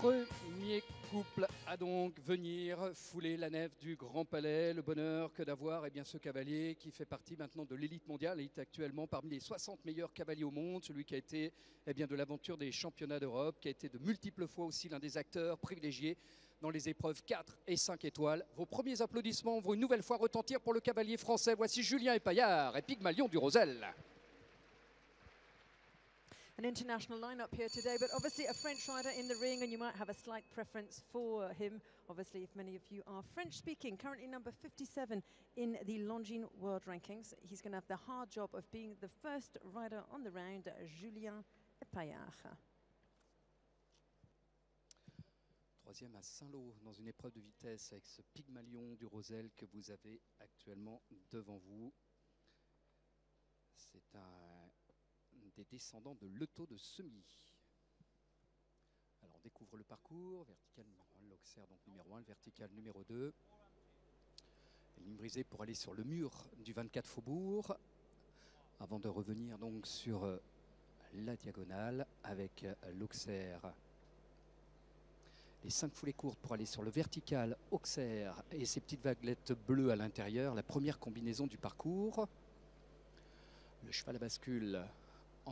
premier couple à donc venir fouler la nef du Grand Palais. Le bonheur que d'avoir eh bien, ce cavalier qui fait partie maintenant de l'élite mondiale. Il est actuellement parmi les 60 meilleurs cavaliers au monde. Celui qui a été eh de l'aventure des championnats d'Europe, qui a été de multiples fois aussi l'un des acteurs privilégiés dans les épreuves 4 et 5 étoiles. Vos premiers applaudissements vont une nouvelle fois retentir pour le cavalier français. Voici Julien Epaillard et Pygmalion du Rosel. An international lineup here today, but obviously a French rider in the ring, and you might have a slight preference for him. Obviously, if many of you are French speaking, currently number 57 in the Longines World Rankings. He's going to have the hard job of being the first rider on the round, Julien Epaillard. Troisième à Saint-Lô dans une épreuve de vitesse avec ce Pygmalion du Rosel que vous avez actuellement devant vous. C'est un des descendants de Leto de Semi. Alors on découvre le parcours, vertical numéro 1, l'Auxerre donc numéro 1, le vertical numéro 2. Ligne brisée pour aller sur le mur du 24 Faubourg, avant de revenir donc sur euh, la diagonale avec euh, l'Auxerre. Les cinq foulées courtes pour aller sur le vertical Auxerre et ses petites vaguelettes bleues à l'intérieur, la première combinaison du parcours. Le cheval à bascule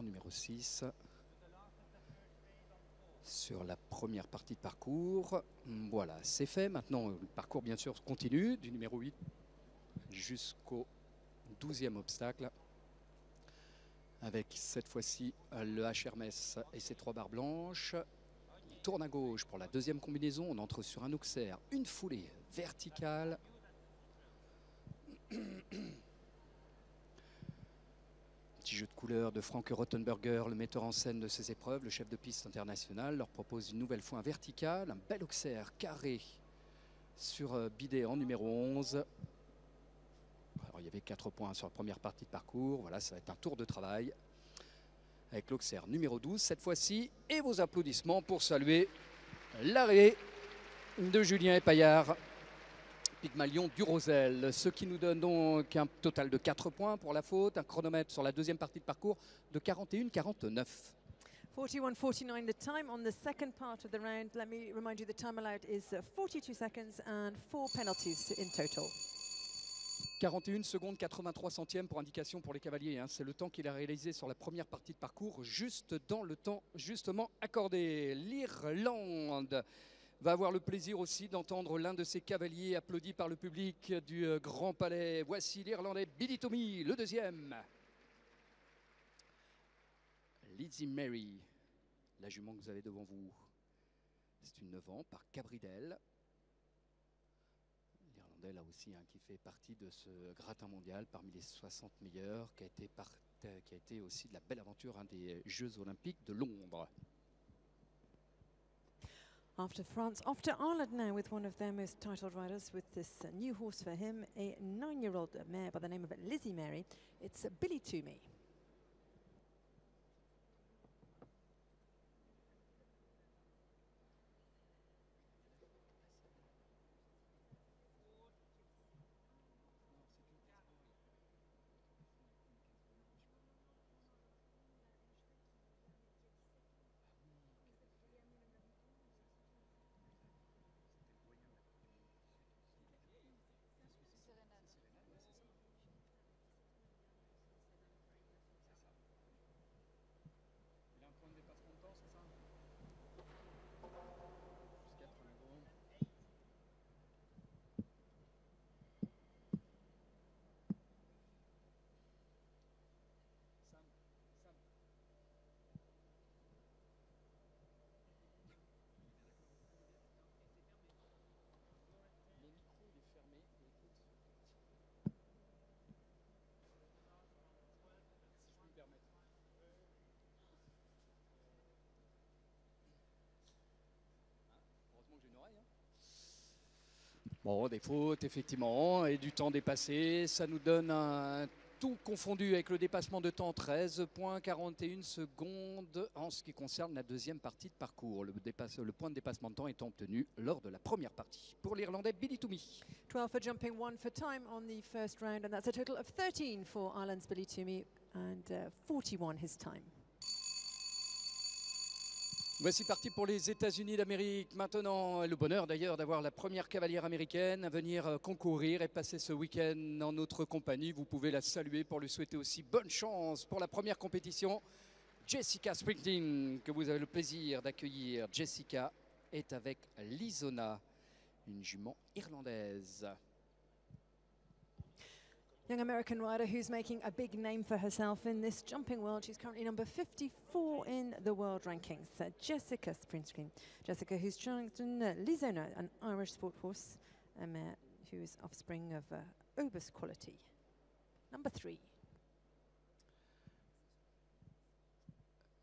numéro 6 sur la première partie de parcours. Voilà, c'est fait. Maintenant, le parcours, bien sûr, continue du numéro 8 jusqu'au 12e obstacle. Avec cette fois-ci le H Hermès et ses trois barres blanches. Tourne à gauche pour la deuxième combinaison. On entre sur un Auxerre, une foulée verticale. Petit jeu de couleurs de Frank Rottenberger, le metteur en scène de ces épreuves, le chef de piste international, leur propose une nouvelle fois un vertical, un bel Auxerre carré sur euh, bidet en numéro 11. Alors, il y avait 4 points sur la première partie de parcours. Voilà, ça va être un tour de travail avec l'Auxerre numéro 12 cette fois-ci. Et vos applaudissements pour saluer l'arrêt de Julien Epaillard. Pygmalion du Rosel, ce qui nous donne donc un total de 4 points pour la faute, un chronomètre sur la deuxième partie de parcours de 41-49. 41.49 the time on the second part of the round. Let me remind you the time allowed is uh, 42 seconds and four penalties in total. 41 secondes 83 centièmes pour indication pour les cavaliers. hein. C'est le temps qu'il a réalisé sur la première partie de parcours, juste dans le temps justement accordé. L'Irlande va avoir le plaisir aussi d'entendre l'un de ses cavaliers applaudi par le public du euh, Grand Palais. Voici l'Irlandais Billy Tommy, le deuxième. Lizzie Mary, la jument que vous avez devant vous. C'est une 9 ans par Cabridel. L'Irlandais là aussi hein, qui fait partie de ce gratin mondial parmi les 60 meilleurs, qui a été, aussi de la belle aventure des Jeux olympiques de Londres. After France, to Ireland now with one of their most titled riders with this uh, new horse for him, a nine-year-old mare by the name of Lizzie Mary. It's uh, Billy Toomey. Bon, des fautes, effectivement, et du temps dépassé. Ça nous donne un tout confondu avec le dépassement de temps 13.41 secondes en ce qui concerne la deuxième partie de parcours. Le, point de dépassement de temps étant obtenu lors de la première partie. Pour l'Irlandais Billy Toomey. 12 for jumping, one for time on the first round, and that's a total of 13 for Ireland's Billy Toomey and uh, 41 his time. Voici parti pour les États-Unis d'Amérique. Maintenant, le bonheur d'ailleurs d'avoir la première cavalière américaine à venir euh, concourir et passer ce week-end en notre compagnie. Vous pouvez la saluer pour lui souhaiter aussi bonne chance pour la première compétition. Jessica Springton, que vous avez le plaisir d'accueillir. Jessica est avec Lisona, une jument irlandaise. Young American rider who's making a big name for herself in this jumping world. She's currently number 54 in the world rankings. Uh, Jessica Springsteen. Jessica, who's chosen uh, Lizona, an Irish sport horse, um, uh, who is offspring of uh, Obus quality. Number three.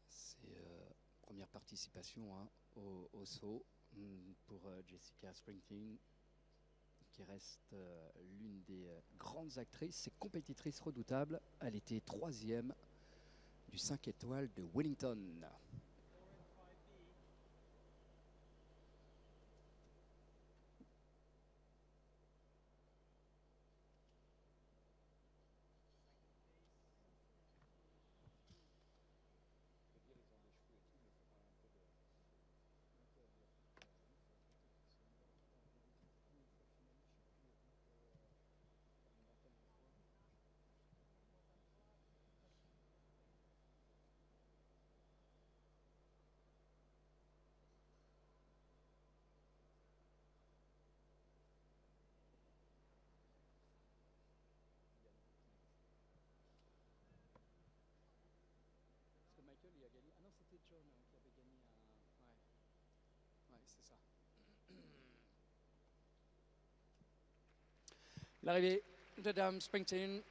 C'est euh, première participation hein, au, au, saut mm, pour euh, Jessica Springton. Qui reste euh, l'une des euh, grandes actrices et compétitrices redoutables. Elle était troisième du 5 étoiles de Wellington. John hein, qui avait gagné un. Ouais, ouais L'arrivée de Dame Springton,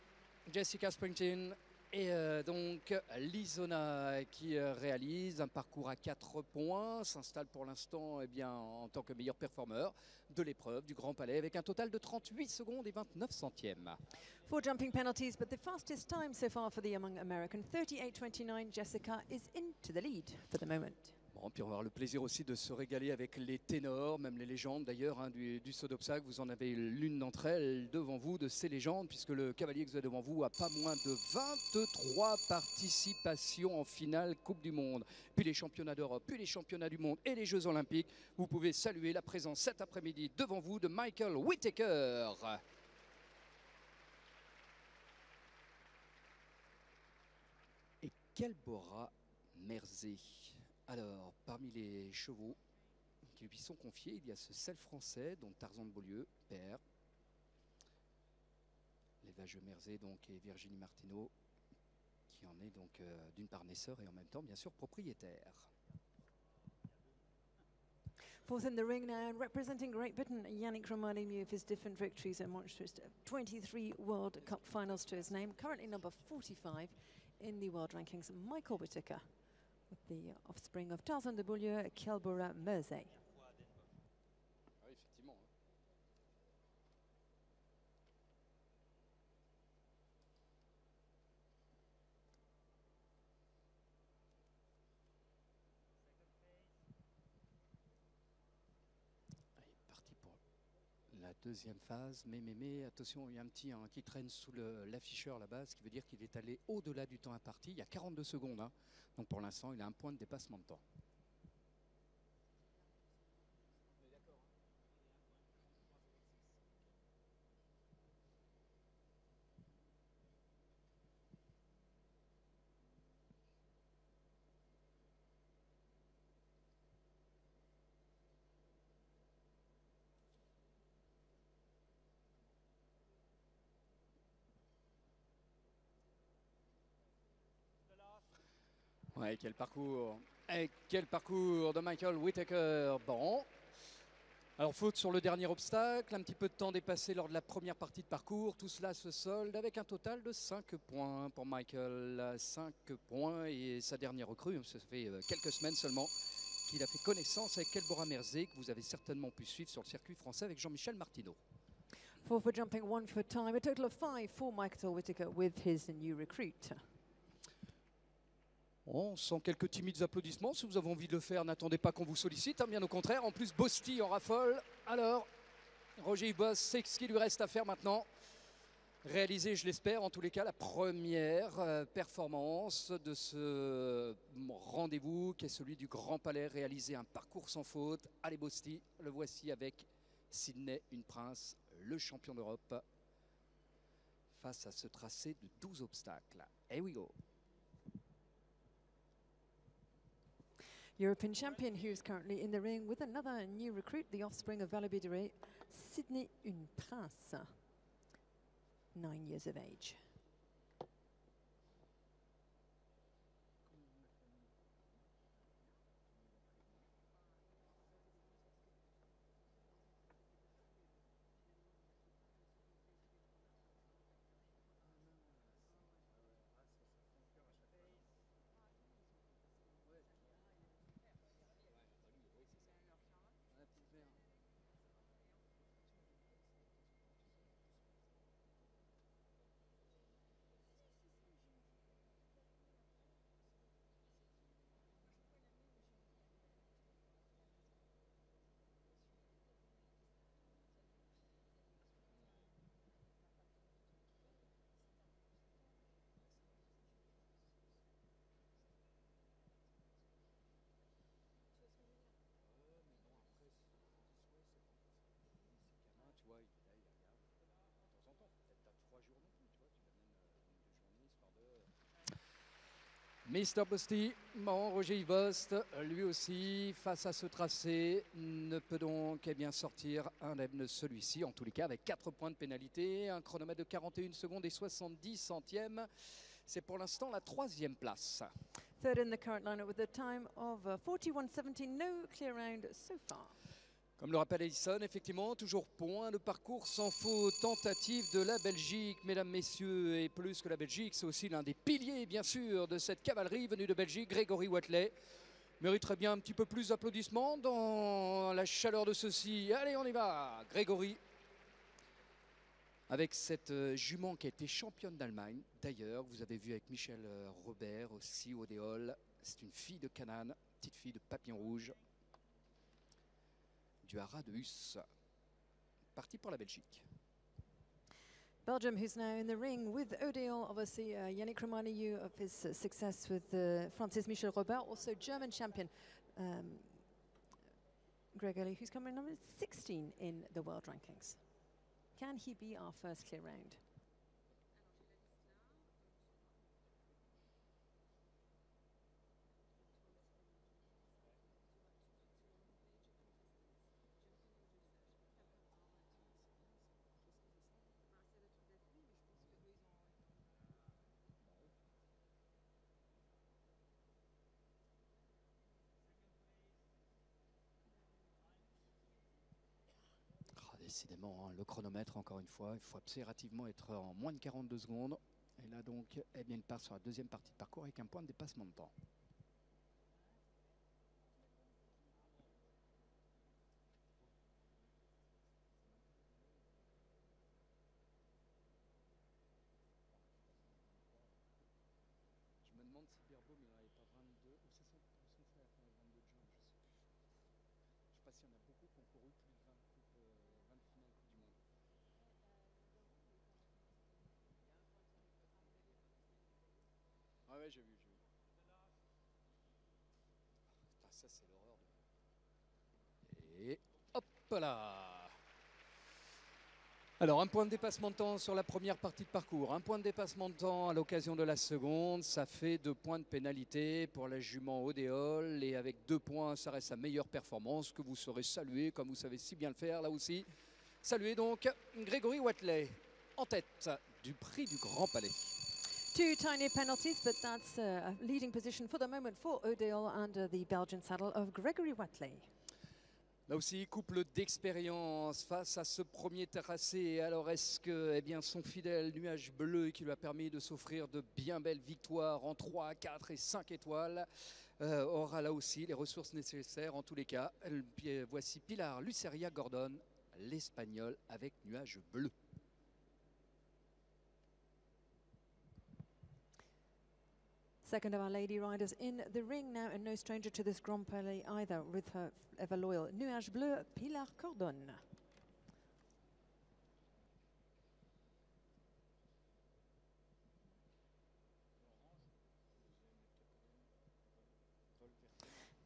Jessica Springton et euh, donc Lisona qui euh, réalise un parcours à 4 points, s'installe pour l'instant eh en tant que meilleur performeur de l'épreuve du Grand Palais avec un total de 38 secondes et 29 centièmes. Four jumping penalties, but the fastest time so far for the young American, 38.29. Jessica is into the lead for the moment. Bon, puis on va avoir le plaisir aussi de se régaler avec les ténors, même les légendes d'ailleurs hein, du, du d'obstacle. Vous en avez l'une d'entre elles devant vous, de ces légendes, puisque le cavalier que vous avez devant vous a pas moins de 23 participations en finale Coupe du Monde. Puis les championnats d'Europe, puis les championnats du monde et les Jeux Olympiques. Vous pouvez saluer la présence cet après-midi devant vous de Michael Whittaker. Et quel Bora Merzé? Alors, parmi les chevaux qui lui sont confiés, il y a ce sel français, dont Tarzan de Beaulieu, père. Vageux Merzé donc, et Virginie Martineau, qui en est donc euh, d'une part naisseur et en même temps, bien sûr, propriétaire. Fourth in the ring now, and representing Great Britain, Yannick reminding me his different victories and monstrous 23 World Cup finals to his name. Currently number 45 in the world rankings, Michael Whittaker. The offspring of Tarzan de Beaulieu, Kelbora Mersey. Deuxième phase. Mais, mais, mais, attention, il y a un petit qui traîne sous l'afficheur là-bas, ce qui veut dire qu'il est allé au-delà du temps imparti. Il y a 42 secondes. Hein. Donc pour l'instant, il a un point de dépassement de temps. Ouais, quel parcours Et quel parcours de Michael Whittaker Bon. Alors faute sur le dernier obstacle, un petit peu de temps dépassé lors de la première partie de parcours. Tout cela se solde avec un total de 5 points pour Michael. 5 points et sa dernière recrue, ça fait euh, quelques semaines seulement qu'il a fait connaissance avec Kelbora Merzé, que vous avez certainement pu suivre sur le circuit français avec Jean-Michel Martineau. Four for jumping, one for time. A total of five for Michael Whittaker with his new recruit. On sent quelques timides applaudissements. Si vous avez envie de le faire, n'attendez pas qu'on vous sollicite. Hein, bien au contraire. En plus, Bosti en raffole. Alors, Roger Boss sait ce qu'il lui reste à faire maintenant. réaliser, je l'espère, en tous les cas, la première euh, performance de ce rendez-vous qui est celui du Grand Palais, réaliser un parcours sans faute. Allez Bosti, le voici avec Sydney, une prince, le champion d'Europe, face à ce tracé de 12 obstacles. Here we go. European champion who's currently in the ring with another new recruit, the offspring of Valabidere, Sydney Une Prince, nine years of age. Mister Bosti, bon, Roger Bost, lui aussi, face à ce tracé, ne peut donc eh bien, sortir indemne celui-ci, en tous les cas avec 4 points de pénalité, un chronomètre de 41 secondes et 70 centièmes. C'est pour l'instant la troisième place. Third in the current lineup with a time of uh, 41.17, no clear round so far. Comme le rappelle Edison, effectivement, toujours point de parcours sans faute, tentative de la Belgique, mesdames, messieurs, et plus que la Belgique, c'est aussi l'un des piliers, bien sûr, de cette cavalerie venue de Belgique, Grégory Watley. Mériterait bien un petit peu plus d'applaudissements dans la chaleur de ceci. Allez, on y va Grégory, avec cette euh, jument qui a été championne d'Allemagne. D'ailleurs, vous avez vu avec Michel euh, Robert aussi au Déol, c'est une fille de Canaan, petite fille de papillon rouge du de Hus. Parti pour la Belgique. Belgium, who's now in the ring with Odéon, obviously uh, Yannick reminding you of his uh, success with uh, Francis Michel Robert, also German champion um, Gregory, who's coming number 16 in the world rankings. Can he be our first clear round? Décidément, hein, le chronomètre, encore une fois, il faut impérativement être en moins de 42 secondes. Et là, donc, eh bien, il part sur la deuxième partie de parcours avec un point de dépassement de temps. Je me demande si Berbaum il n'avait pas 22, ou c'est son, son frère qui avait 22 de juin, je sais plus. Je sais pas s'il y en a beaucoup qui ont couru plus de 20 coupes, euh, 20 finales Coupe du Monde. Ah ouais, j'ai vu, j'ai vu. Ah, Et hop là alors, un point de dépassement de temps sur la première partie de parcours, un point de dépassement de temps à l'occasion de la seconde, ça fait deux points de pénalité pour la jument Odéol. Et avec deux points, ça reste sa meilleure performance que vous saurez saluer, comme vous savez si bien le faire là aussi. Saluez donc Grégory Watley en tête du prix du Grand Palais. Two tiny penalties, but that's uh, a leading position for the moment for Odéon under the Belgian saddle of Gregory Watley. Là aussi, couple d'expérience face à ce premier tracé. Alors, est-ce que eh son fidèle nuage bleu qui lui a permis de s'offrir de bien belles victoires en 3, 4 et 5 étoiles euh, aura là aussi les ressources nécessaires en tous les cas Voici Pilar Luceria Gordon, l'espagnol avec nuage bleu. Second of our lady riders in the ring now, and no stranger to this Grand Prix either, with her ever loyal Nuage Bleu, Pilar Cordon.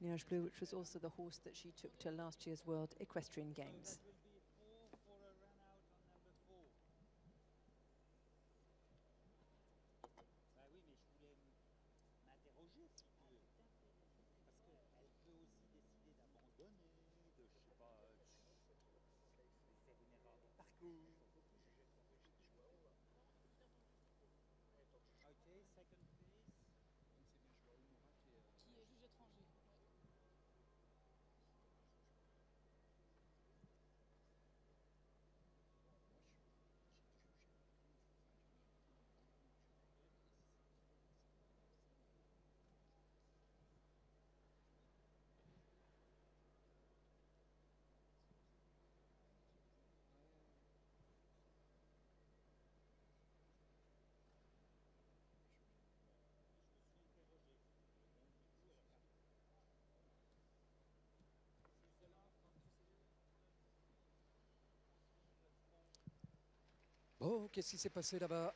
Nuage Bleu, which was also the horse that she took to last year's World Equestrian Games. Qu'est-ce qui s'est passé là-bas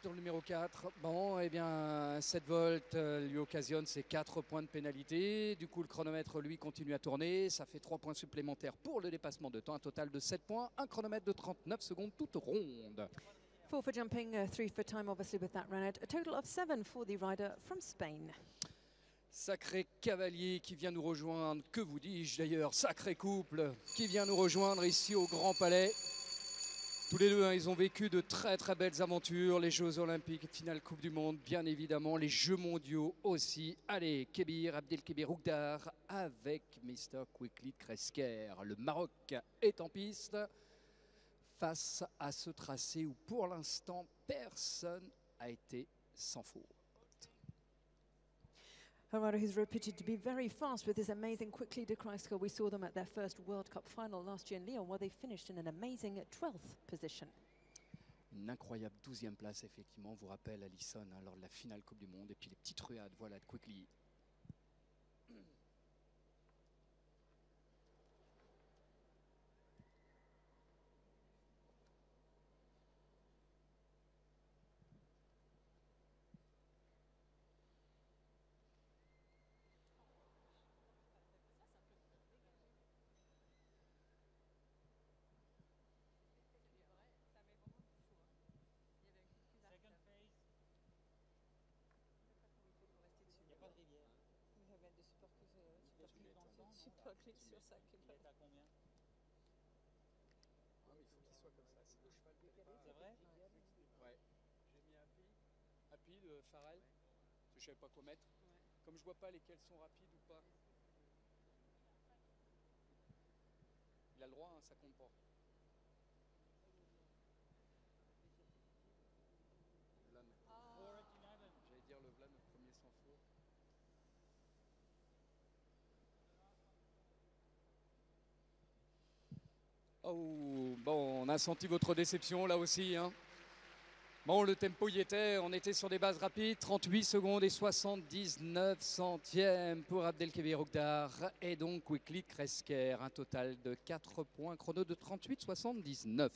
sur le numéro 4 Bon, eh bien, 7 volts euh, lui occasionne ses 4 points de pénalité. Du coup, le chronomètre, lui, continue à tourner. Ça fait 3 points supplémentaires pour le dépassement de temps. Un total de 7 points. Un chronomètre de 39 secondes toute ronde. Four for jumping, uh, three for time, obviously, with that run out. A total of seven for the rider from Spain. Sacré cavalier qui vient nous rejoindre. Que vous dis-je d'ailleurs Sacré couple qui vient nous rejoindre ici au Grand Palais. Tous les deux, hein, ils ont vécu de très très belles aventures. Les Jeux Olympiques, finale Coupe du Monde, bien évidemment. Les Jeux mondiaux aussi. Allez, Kébir, Abdelkébir Ougdar avec Mr. Quickly Kresker. Le Maroc est en piste face à ce tracé où pour l'instant personne a été sans faute. Who's reputed to be very fast with his amazing quickly de Kreisker. We saw them at their first World Cup final last year in Lyon, where they finished in an amazing 12th position. Une incroyable 12e place, effectivement, vous rappelle Alison hein, lors de la finale Coupe du Monde. Et puis les petites ruades, voilà, de Quickly. Second phase. Il n'y a pas de rivière. Il est à combien? Ah, il faut qu'il soit comme ça. C'est le cheval C'est vrai? Ouais. J'ai mis Happy. Happy de Farrell. Parce que je savais pas quoi mettre. Comme je vois pas lesquels sont rapides ou pas. Il a le droit, hein, ça compte pas. Vlan. Four at 11. J'allais dire le Vlan, le premier sans faute. Oh, bon, on a senti votre déception là aussi. hein. Bon, le tempo y était, on était sur des bases rapides, 38 secondes et 79 centièmes pour Abdelkebir Ougdar et donc Quickly Kresker, un total de 4 points, chrono de 38-79.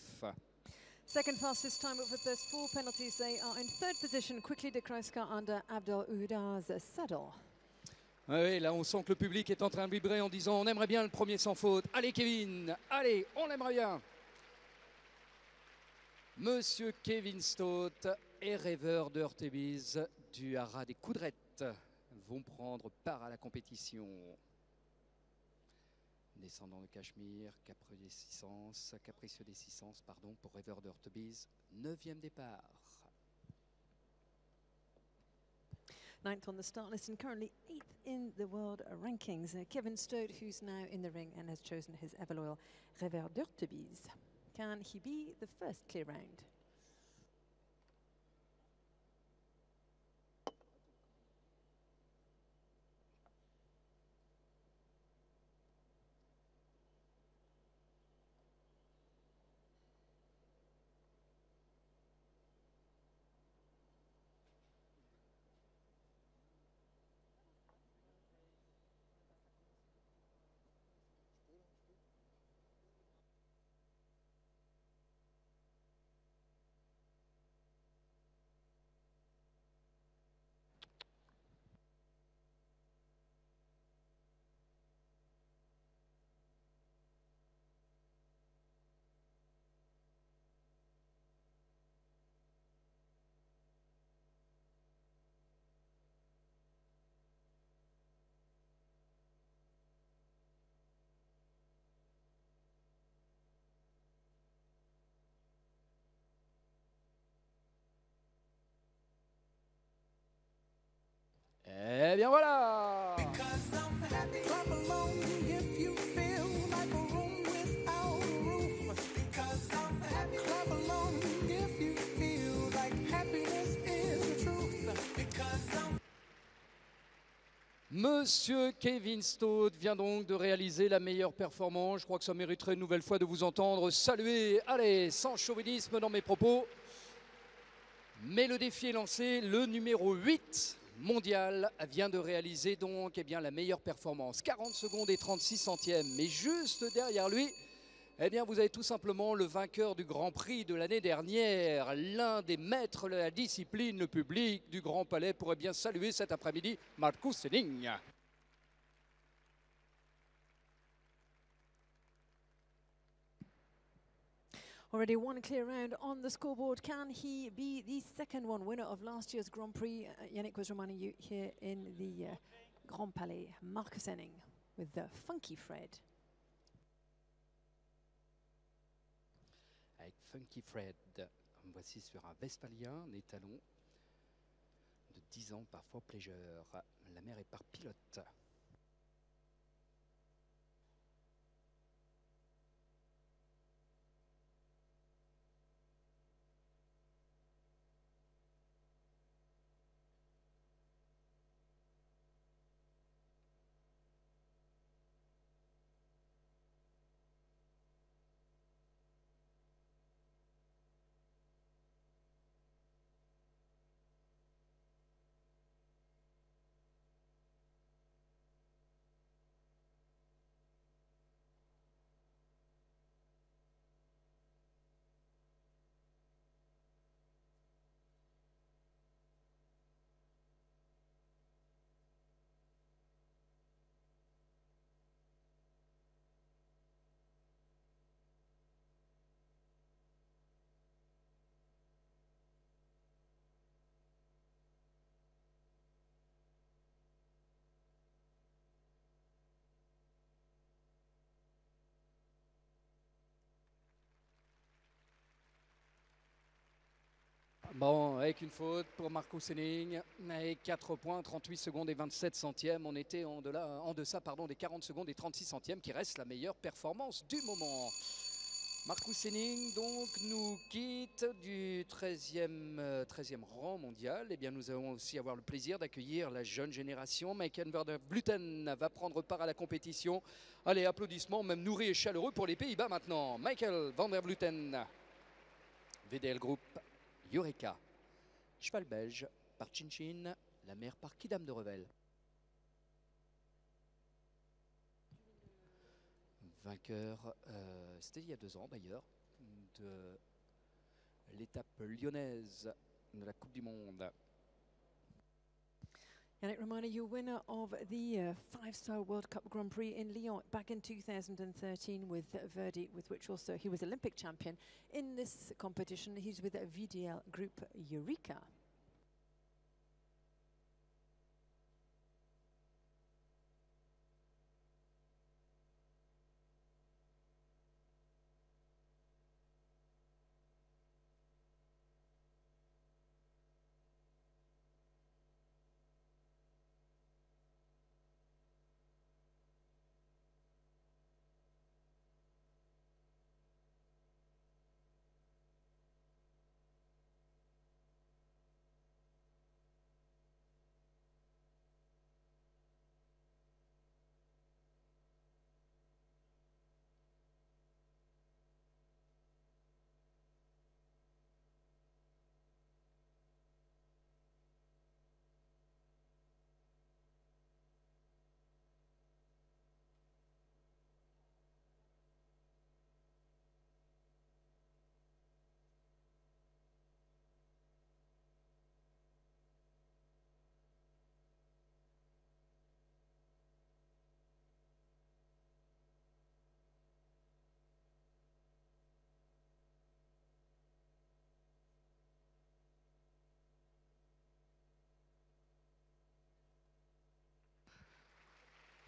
Second fastest time, with those four penalties, they are in third position. Quickly de Kreisker under Abdel Oudar's saddle. Oui, là on sent que le public est en train de vibrer en disant on aimerait bien le premier sans faute. Allez Kevin, allez, on l'aimerait bien. Monsieur Kevin Stott et rêveur de Heurtebise du Haras des Coudrettes vont prendre part à la compétition. Descendant de Cachemire, Capricieux des Sissens, pardon, pour rêveur de Heurtebise, neuvième départ. Ninth on the start list and currently eighth in the world rankings. Uh, Kevin Stode, who's now in the ring and has chosen his loyal Revers d'Urtebise. Can he be the first clear round? Truth. Because I'm Monsieur Kevin Stott vient donc de réaliser la meilleure performance. Je crois que ça mériterait une nouvelle fois de vous entendre saluer, allez, sans chauvinisme dans mes propos. Mais le défi est lancé. Le numéro 8 mondial vient de réaliser donc eh la meilleure performance. 40 secondes et 36 centièmes. Mais juste derrière lui, eh bien, vous avez tout simplement le vainqueur du Grand Prix de l'année dernière, l'un des maîtres de la discipline, le public du Grand Palais pourrait bien saluer cet après-midi Marcus Senning. Already one clear round on the scoreboard. Can he be the second one, winner of last year's Grand Prix? Uh, Yannick was reminding you here in the uh, Grand Palais. Marcus Enning with the Funky Fred. Avec Funky Fred, voici sur un Vestalien, un étalon de 10 ans, parfois pleasure. La mer est par pilote. Bon, avec une faute pour Marcus Henning, et 4 points, 38 secondes et 27 centièmes. On était en, delà- en deçà pardon, des 40 secondes et 36 centièmes, qui reste la meilleure performance du moment. Marcus Henning donc nous quitte du 13e, euh, 13e rang mondial. Eh bien, nous allons aussi avoir le plaisir d'accueillir la jeune génération. Michael Werder Bluten va prendre part à la compétition. Allez, applaudissements, même nourris et chaleureux pour les Pays-Bas maintenant. Michael Van der Bluten, VDL Group, Eureka. Cheval belge par Chinchin, la mère par Kidam de Revel. Vainqueur, euh, c'était il y a deux ans d'ailleurs, de l'étape lyonnaise de la Coupe du Monde. Yannick reminder you winner of the uh, five-star World Cup Grand Prix in Lyon back in 2013 with Verdi, with which also he was Olympic champion. In this competition, he's with VDL Group Eureka.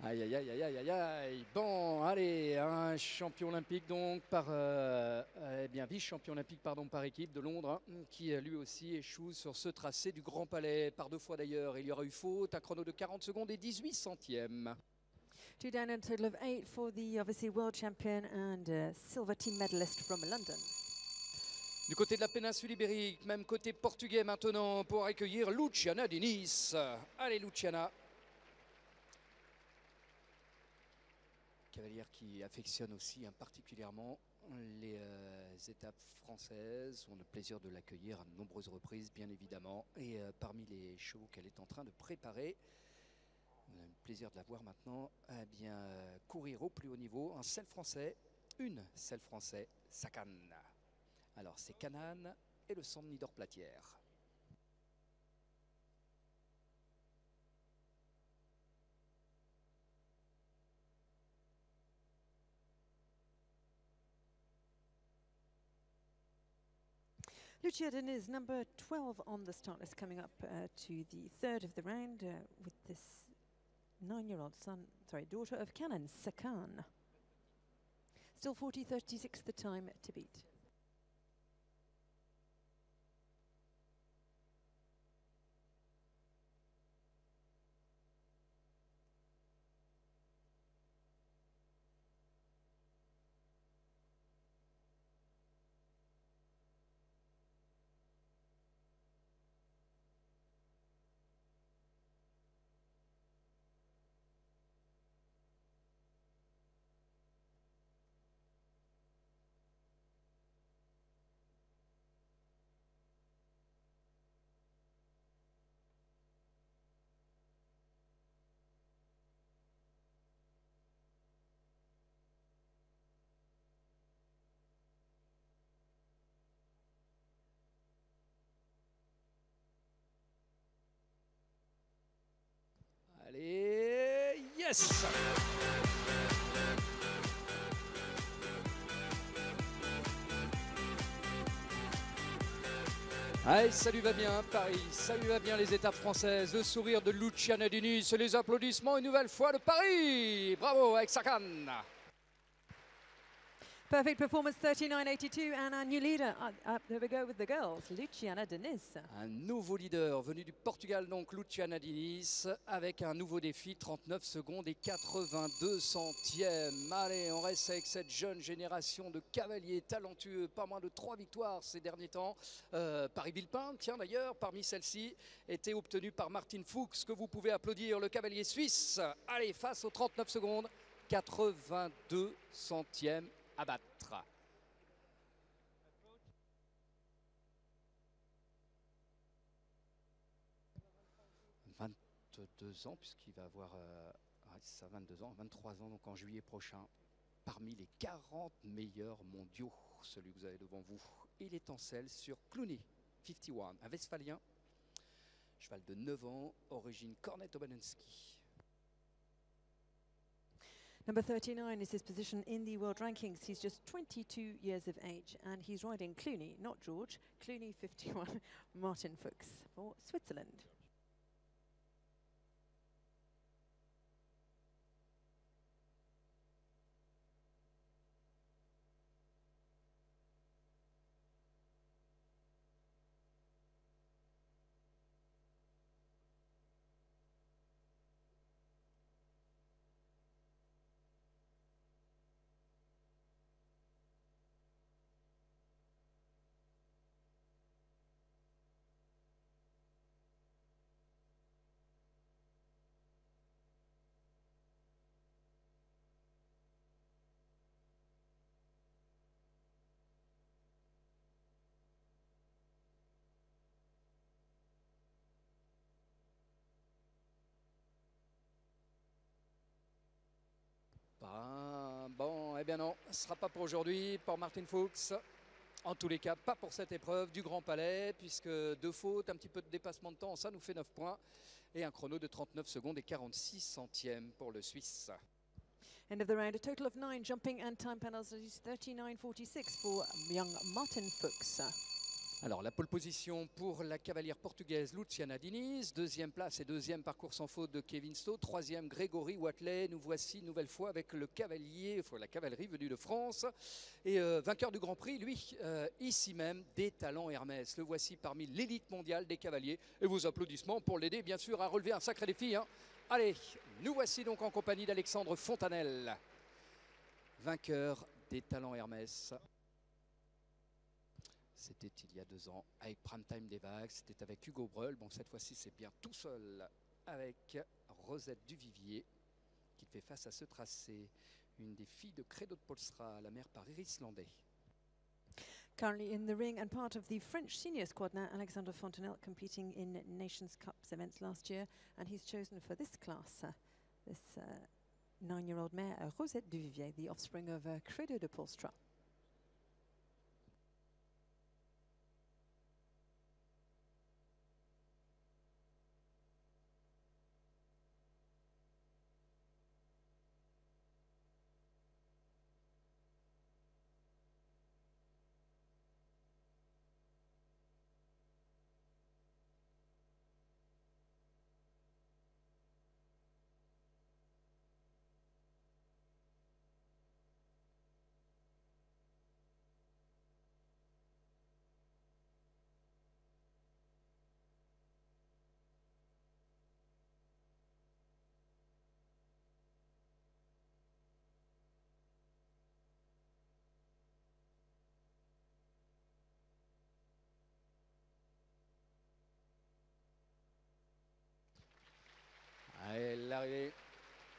Aïe, aïe, aïe, aïe, aïe, aïe, aïe. Bon, allez, un champion olympique donc par, euh, eh bien, vice-champion olympique pardon par équipe de Londres, hein, qui euh, lui aussi échoue sur ce tracé du Grand Palais par deux fois d'ailleurs. Il y aura eu faute, un chrono de 40 secondes et 18 centièmes. Two down and a total of eight for the obviously world champion and uh, silver team medalist from London. Du côté de la péninsule ibérique, même côté portugais maintenant pour accueillir Luciana Diniz. Allez Luciana. Cavalière qui affectionne aussi hein, particulièrement les euh, étapes françaises. On a le plaisir de l'accueillir à nombreuses reprises, bien évidemment. Et euh, parmi les chevaux qu'elle est en train de préparer, on a le plaisir de la voir maintenant eh bien, euh, courir au plus haut niveau. Un sel français, une selle français, Sakan. Alors c'est Canaan et le centre Nidor Platière. Lucia is number 12 on the start list, coming up uh, to the third of the round uh, with this nine-year-old son, sorry, daughter of Canon, Sakan. Still 40.36 the time to beat. Lui va bien Paris, ça lui va bien les étapes françaises, le sourire de Luciana Diniz, les applaudissements une nouvelle fois de Paris. Bravo avec Sakan Perfect performance, 39.82, and our new leader. Uh, up there we go with the girls, Luciana Deniz. Un nouveau leader venu du Portugal, donc Luciana Diniz, avec un nouveau défi, 39 secondes et 82 centièmes. Allez, on reste avec cette jeune génération de cavaliers talentueux, pas moins de trois victoires ces derniers temps. Euh, Paris-Villepin, tiens d'ailleurs, parmi celles-ci, était obtenue par Martin Fuchs, que vous pouvez applaudir, le cavalier suisse. Allez, face aux 39 secondes, 82 centièmes à battre. 22 ans, puisqu'il va avoir euh, c'est ça, 22 ans, 23 ans, donc en juillet prochain, parmi les 40 meilleurs mondiaux, celui que vous avez devant vous. En selle sur Clooney 51, un Westphalien, cheval de 9 ans, origine Kornet-Obanenski. Number 39 is his position in the world rankings. He's just 22 years of age and he's riding Clooney, not George. Clooney 51, Martin Fuchs for Switzerland. Eh bien non, ce ne sera pas pour aujourd'hui, pour Martin Fuchs. En tous les cas, pas pour cette épreuve du Grand Palais, puisque deux fautes, un petit peu de dépassement de temps, ça nous fait 9 points. Et un chrono de 39 secondes et 46 centièmes pour le Suisse. End of the round, a total of nine jumping and time penalties, 39.46 for young Martin Fuchs. Alors, la pole position pour la cavalière portugaise Luciana Diniz. Deuxième place et deuxième parcours sans faute de Kevin Stowe. Troisième, Grégory Watley. Nous voici nouvelle fois avec le cavalier, la cavalerie venue de France. Et euh, vainqueur du Grand Prix, lui, euh, ici même, des talents Hermès. Le voici parmi l'élite mondiale des cavaliers. Et vos applaudissements pour l'aider, bien sûr, à relever un sacré défi. hein. Allez, nous voici donc en compagnie d'Alexandre Fontanelle, vainqueur des talents Hermès. C'était il y a deux ans avec Primetime des Vagues. C'était avec Hugo Breul. Bon, cette fois-ci, c'est bien tout seul avec Rosette Duvivier qui fait face à ce tracé. Une des filles de Credo de Polstra, la mère par Iris Landais. Currently in the ring and part of the French senior squad now, Alexander Fontenelle competing in Nations Cups events last year, and he's chosen for this class uh, this uh, nine-year-old mare, Rosette Duvivier, the offspring of uh, Credo de Polstra.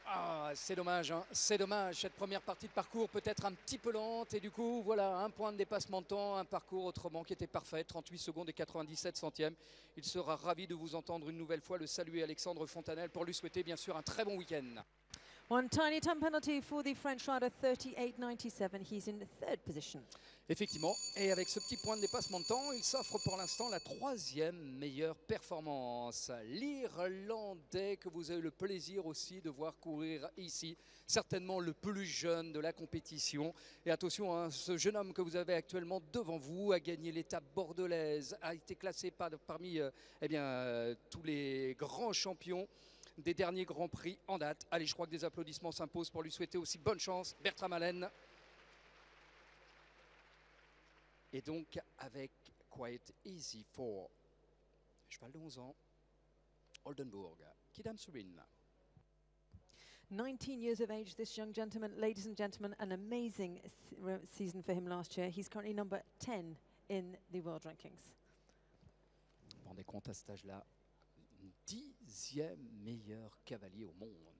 Ah, c'est dommage, hein, c'est dommage. Cette première partie de parcours peut-être un petit peu lente. Et du coup, voilà, un point de dépassement de temps. Un parcours autrement qui était parfait. 38 secondes et 97 centièmes. Il sera ravi de vous entendre une nouvelle fois le saluer Alexandre Fontanelle pour lui souhaiter bien sûr un très bon week-end. One tiny time penalty for the French rider, 38.97. He's in third position. Effectivement, et avec ce petit point de dépassement de temps, il s'offre pour l'instant la troisième meilleure performance. L'Irlandais que vous avez le plaisir aussi de voir courir ici, certainement le plus jeune de la compétition. Et attention, hein, ce jeune homme que vous avez actuellement devant vous a gagné l'étape bordelaise, a été classé par- parmi euh, eh bien, euh, tous les grands champions des derniers Grands Prix en date. Allez, je crois que des applaudissements s'imposent pour lui souhaiter aussi bonne chance. Bertram Allen. Et donc avec Quiet Easy for cheval de 11 ans, Oldenburg, Kidam Surin. 19 years of age, this young gentleman. Ladies and gentlemen, an amazing se- season for him last year. He's currently number 10 in the world rankings. Vous vous rendez compte à cet âge-là, dixième meilleur cavalier au monde.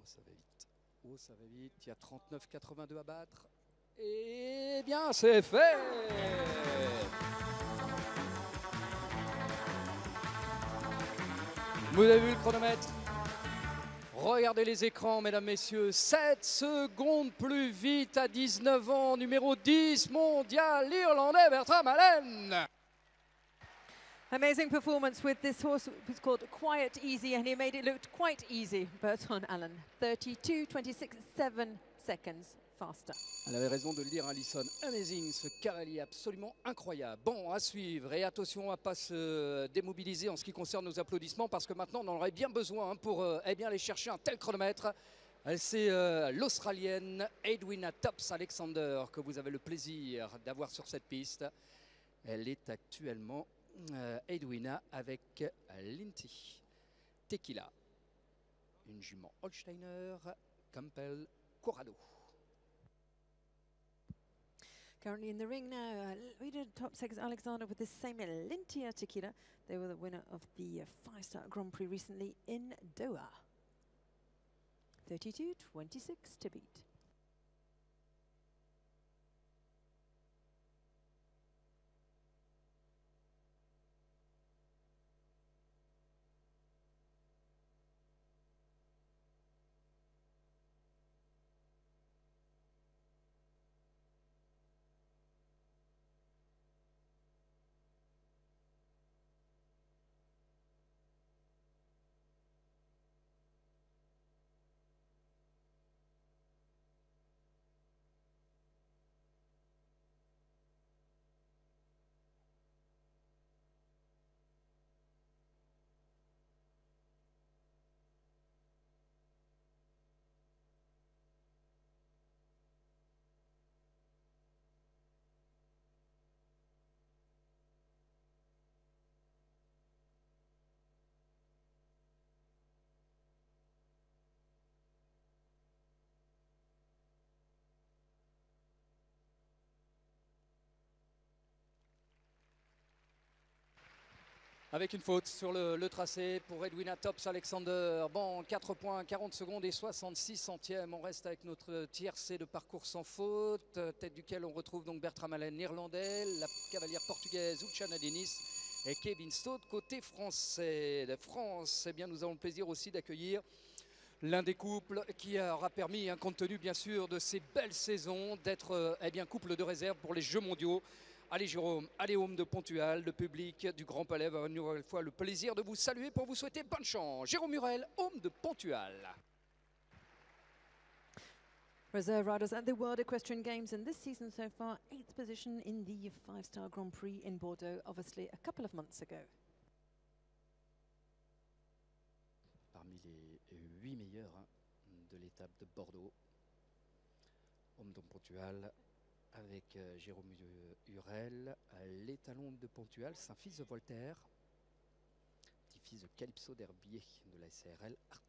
Oh, ça va vite. Oh, ça va vite. Il y a 39,82 à battre. Eh bien, c'est fait Vous avez vu le chronomètre? Regardez les écrans, mesdames, messieurs. 7 secondes plus vite à 19 ans. Numéro 10 mondial, l'Irlandais Bertram Allen. Amazing performance with this horse. Called Quiet Easy, and he made it look quite easy. Bertrand Allen, 32, 26, 7 seconds faster. Elle avait raison de le dire, Alison. Amazing, ce cavalier absolument incroyable. Bon, à suivre. Et attention à ne pas se démobiliser en ce qui concerne nos applaudissements, parce que maintenant, on en aurait bien besoin hein, pour euh, eh bien, aller chercher un tel chronomètre. C'est euh, l'Australienne Edwina Tops Alexander que vous avez le plaisir d'avoir sur cette piste. Elle est actuellement Edwina avec euh, Linty Tequila. Une jument Holsteiner Campbell Corrado. Currently in the ring now, uh, leader top six Alexander with the same Lintia Tequila. They were the winner of the five-star Grand Prix recently in Doha. 32-26 to beat. Avec une faute sur le, tracé pour Edwina Tops Alexander. Bon, 4 points, 40 secondes et 66 centièmes. On reste avec notre tiercé de parcours sans faute, tête duquel on retrouve donc Bertram Allen, néerlandais, la cavalière portugaise Uchana Denis et Kevin Stott, côté français. De France, eh bien, nous avons le plaisir aussi d'accueillir l'un des couples qui aura permis, hein, compte tenu bien sûr de ces belles saisons, d'être euh, eh couple de réserve pour les Jeux mondiaux. Allez Jérôme, allez Home de Pontual, le public du Grand Palais va une nouvelle fois le plaisir de vous saluer pour vous souhaiter bonne chance. Jérôme Murel, Home de Pontual. Reserve riders at the World Equestrian Games and this season so far, eighth position in the five-star Grand Prix in Bordeaux, obviously a couple of months ago. Parmi les huit meilleurs hein, de l'étape de Bordeaux, Homme de Pontual avec euh, Jérôme Hu- Hurel, l'étalon de Pontual, c'est un fils de Voltaire, petit-fils de Calypso d'Herbier de la SRL Art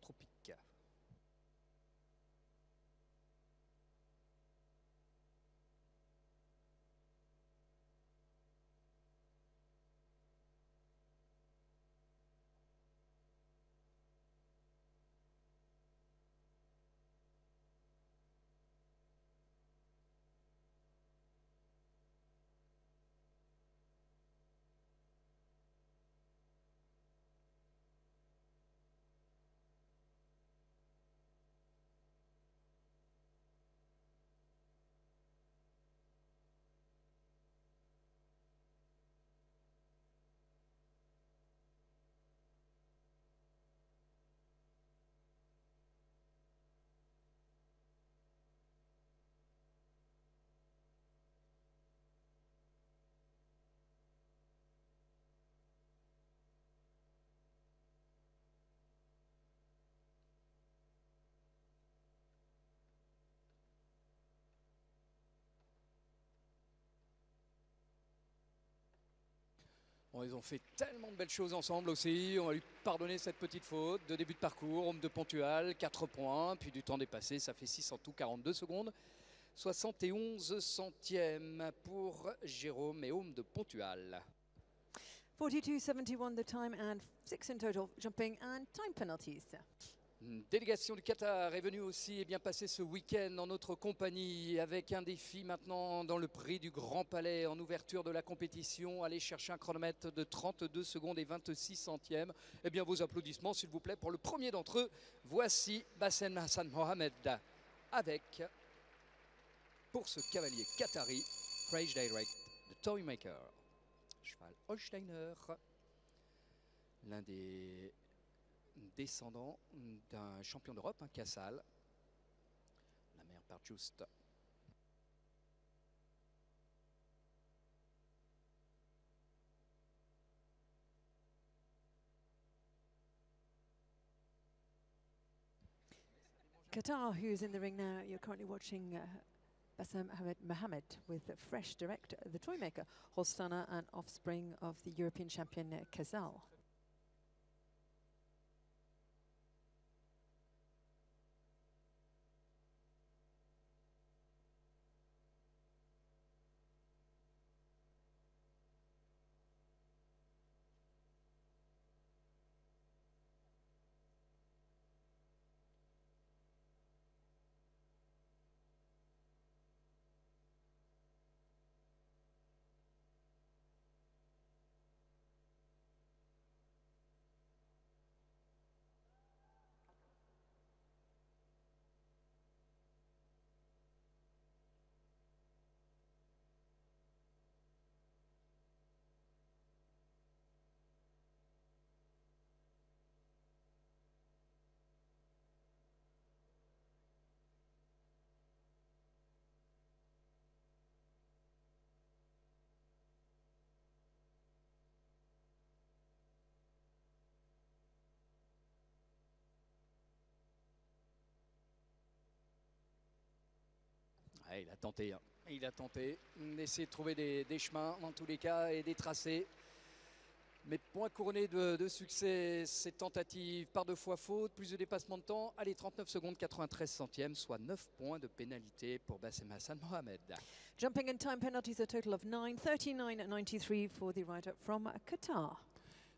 Ils ont fait tellement de belles choses ensemble aussi. On va lui pardonner cette petite faute de début de parcours. Homme de Pontual, 4 points. Puis du temps dépassé, ça fait 6 en tout, 42 secondes. 71 centièmes pour Jérôme et Homme de Pontual. 42.71 the time and six in total jumping and time penalties. Délégation du Qatar est venue aussi et bien passer ce week-end en notre compagnie avec un défi maintenant dans le prix du Grand Palais en ouverture de la compétition. Allez chercher un chronomètre de 32 secondes et 26 centièmes. Eh bien vos applaudissements s'il vous plaît pour le premier d'entre eux. Voici Bassem Hassan Mohamed avec pour ce cavalier qatari Rage Direct de Toymaker. Cheval Holsteiner, l'un des descendant d'un champion d'Europe, un Cassal. La mère part juste. Qatar, who's in the ring now, you're currently watching uh, Bassam Ahmed Mohamed with uh, Fresh Direct, the toy maker, Holsteiner and offspring of the European champion uh, Kazal. Il a tenté. hein. Il a tenté d'essayer de trouver des, chemins, en tous les cas, et des tracés. Mais point couronné de, succès, ces tentatives par deux fois faute, plus de dépassement de temps. Allez, 39 secondes 93 centièmes, soit 9 points de pénalité pour Bassem Hassan Mohamed. Jumping and time penalties, a total of 9, 39.93 for the rider from Qatar.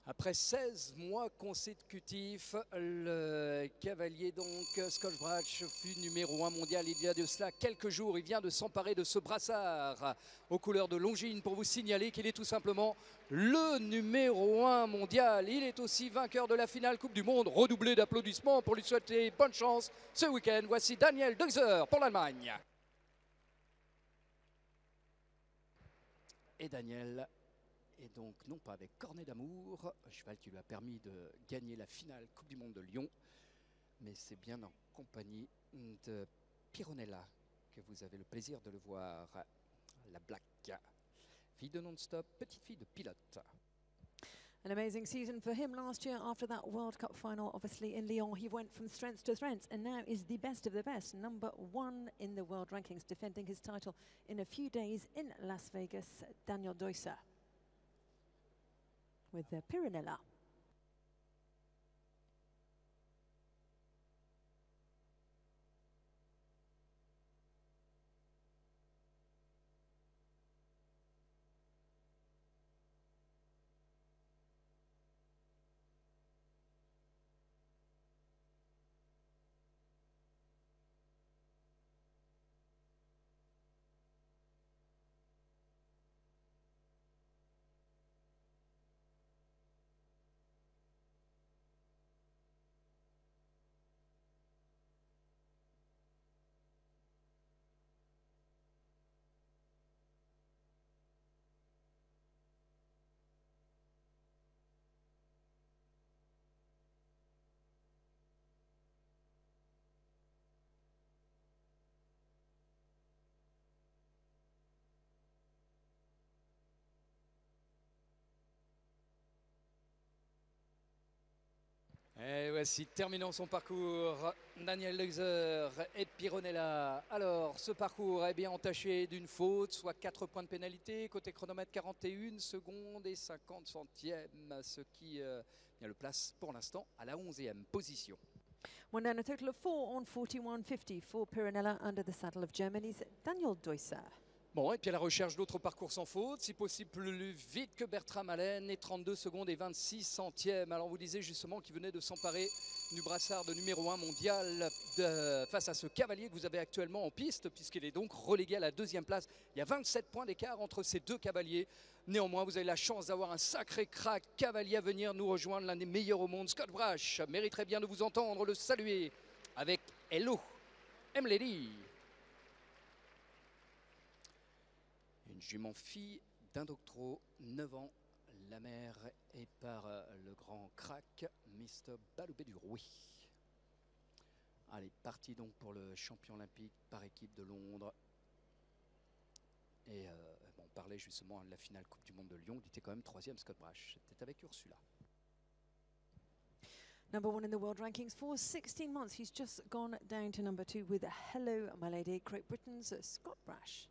Après 16 mois consécutifs, le cavalier donc Scott Brash fut numéro 1 mondial il y a de cela quelques jours. Il vient de s'emparer de ce brassard aux couleurs de Longines pour vous signaler qu'il est tout simplement le numéro 1 mondial. Il est aussi vainqueur de la finale Coupe du Monde. Redoublé d'applaudissements pour lui souhaiter bonne chance ce week-end. Voici Daniel Deuxer pour l'Allemagne. Et Daniel et donc non pas avec Cornet d'amour, cheval qui lui a permis de gagner la finale Coupe du Monde de Lyon, mais c'est bien en compagnie de Pironella que vous avez le plaisir de le voir, la Black. Fille de non-stop, petite fille de pilote. An amazing season for him last year after that World Cup final, obviously in Lyon. He went from strength to strength and now is the best of the best, number one in the world rankings, defending his title in a few days in Las Vegas. Daniel Deusser with the Pirinella. Et voici, terminant son parcours, Daniel Leuser et Pironella. Alors, ce parcours est bien entaché d'une faute, soit 4 points de pénalité. Côté chronomètre, 41 secondes et 50 centièmes, ce qui euh, le place pour l'instant à la 11e position. One down a total of four on 41.50 for Pirinella under the saddle of Germany's Daniel Deusser. Bon, et puis à la recherche d'autres parcours sans faute, si possible plus vite que Bertram Allen, et 32 secondes et 26 centièmes. Alors, vous disait justement qu'il venait de s'emparer du brassard de numéro 1 mondial de- face à ce cavalier que vous avez actuellement en piste, puisqu'il est donc relégué à la deuxième place. Il y a 27 points d'écart entre ces deux cavaliers. Néanmoins, vous avez la chance d'avoir un sacré crack cavalier à venir nous rejoindre, l'un des meilleurs au monde. Scott Brash mériterait bien de vous entendre, le saluer avec Hello, M-Lady. Une jument fille d'un doctro, 9 ans. La mère est par euh, le grand crack, Mr. Baloubé du Rouy. Allez, parti donc pour le champion olympique par équipe de Londres. Et euh, on parlait justement de la finale Coupe du Monde de Lyon. Il était quand même troisième, Scott Brash. C'était avec Ursula. Number one in the world rankings for 16 months. He's just gone down to number two with Hello, My Lady, Great Britain's Scott Brash.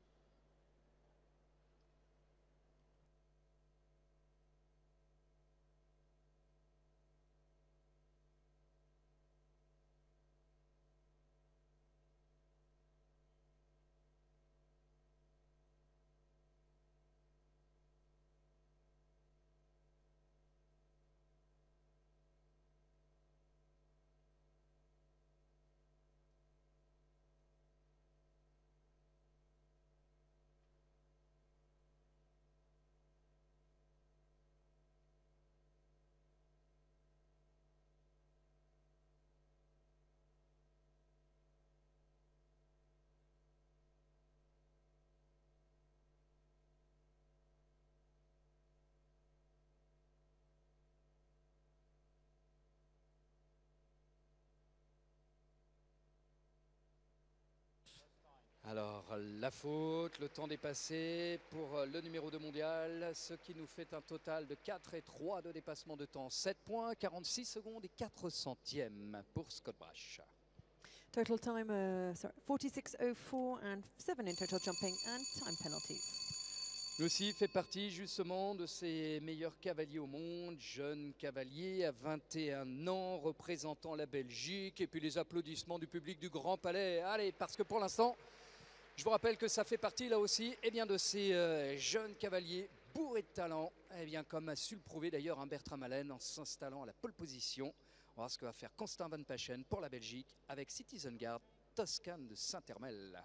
Alors, la faute, le temps dépassé pour le numéro 2 mondial, ce qui nous fait un total de 4 et 3 de dépassement de temps. 7 points, 46 secondes et 4 centièmes pour Scott Brash. Total time, uh, sorry, 46.04 and seven in total jumping and time penalties. Lui aussi fait partie justement de ces meilleurs cavaliers au monde, jeune cavalier à 21 ans, représentant la Belgique, et puis les applaudissements du public du Grand Palais. Allez, parce que pour l'instant, je vous rappelle que ça fait partie là aussi eh bien, de ces euh, jeunes cavaliers bourrés de talent, eh bien, comme a su le prouver d'ailleurs un Bertram Allen en s'installant à la pole position. On va voir ce que va faire Constant Van Pachen pour la Belgique avec Citizen Guard, Toscane de Saint-Hermel.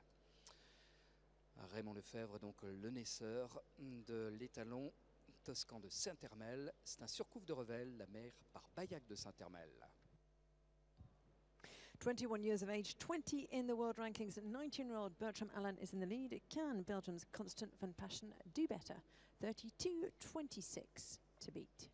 Raymond Lefebvre, donc le naisseur de l'étalon toscan de Saint-Hermel. C'est un surcouf de Revel, la mère par Baillac de Saint-Hermel. 21 years of age, 20 in the world rankings. 19-year-old Bertram Allen is in the lead. Can Belgium's Constant van Passion do better? 32-26 to beat.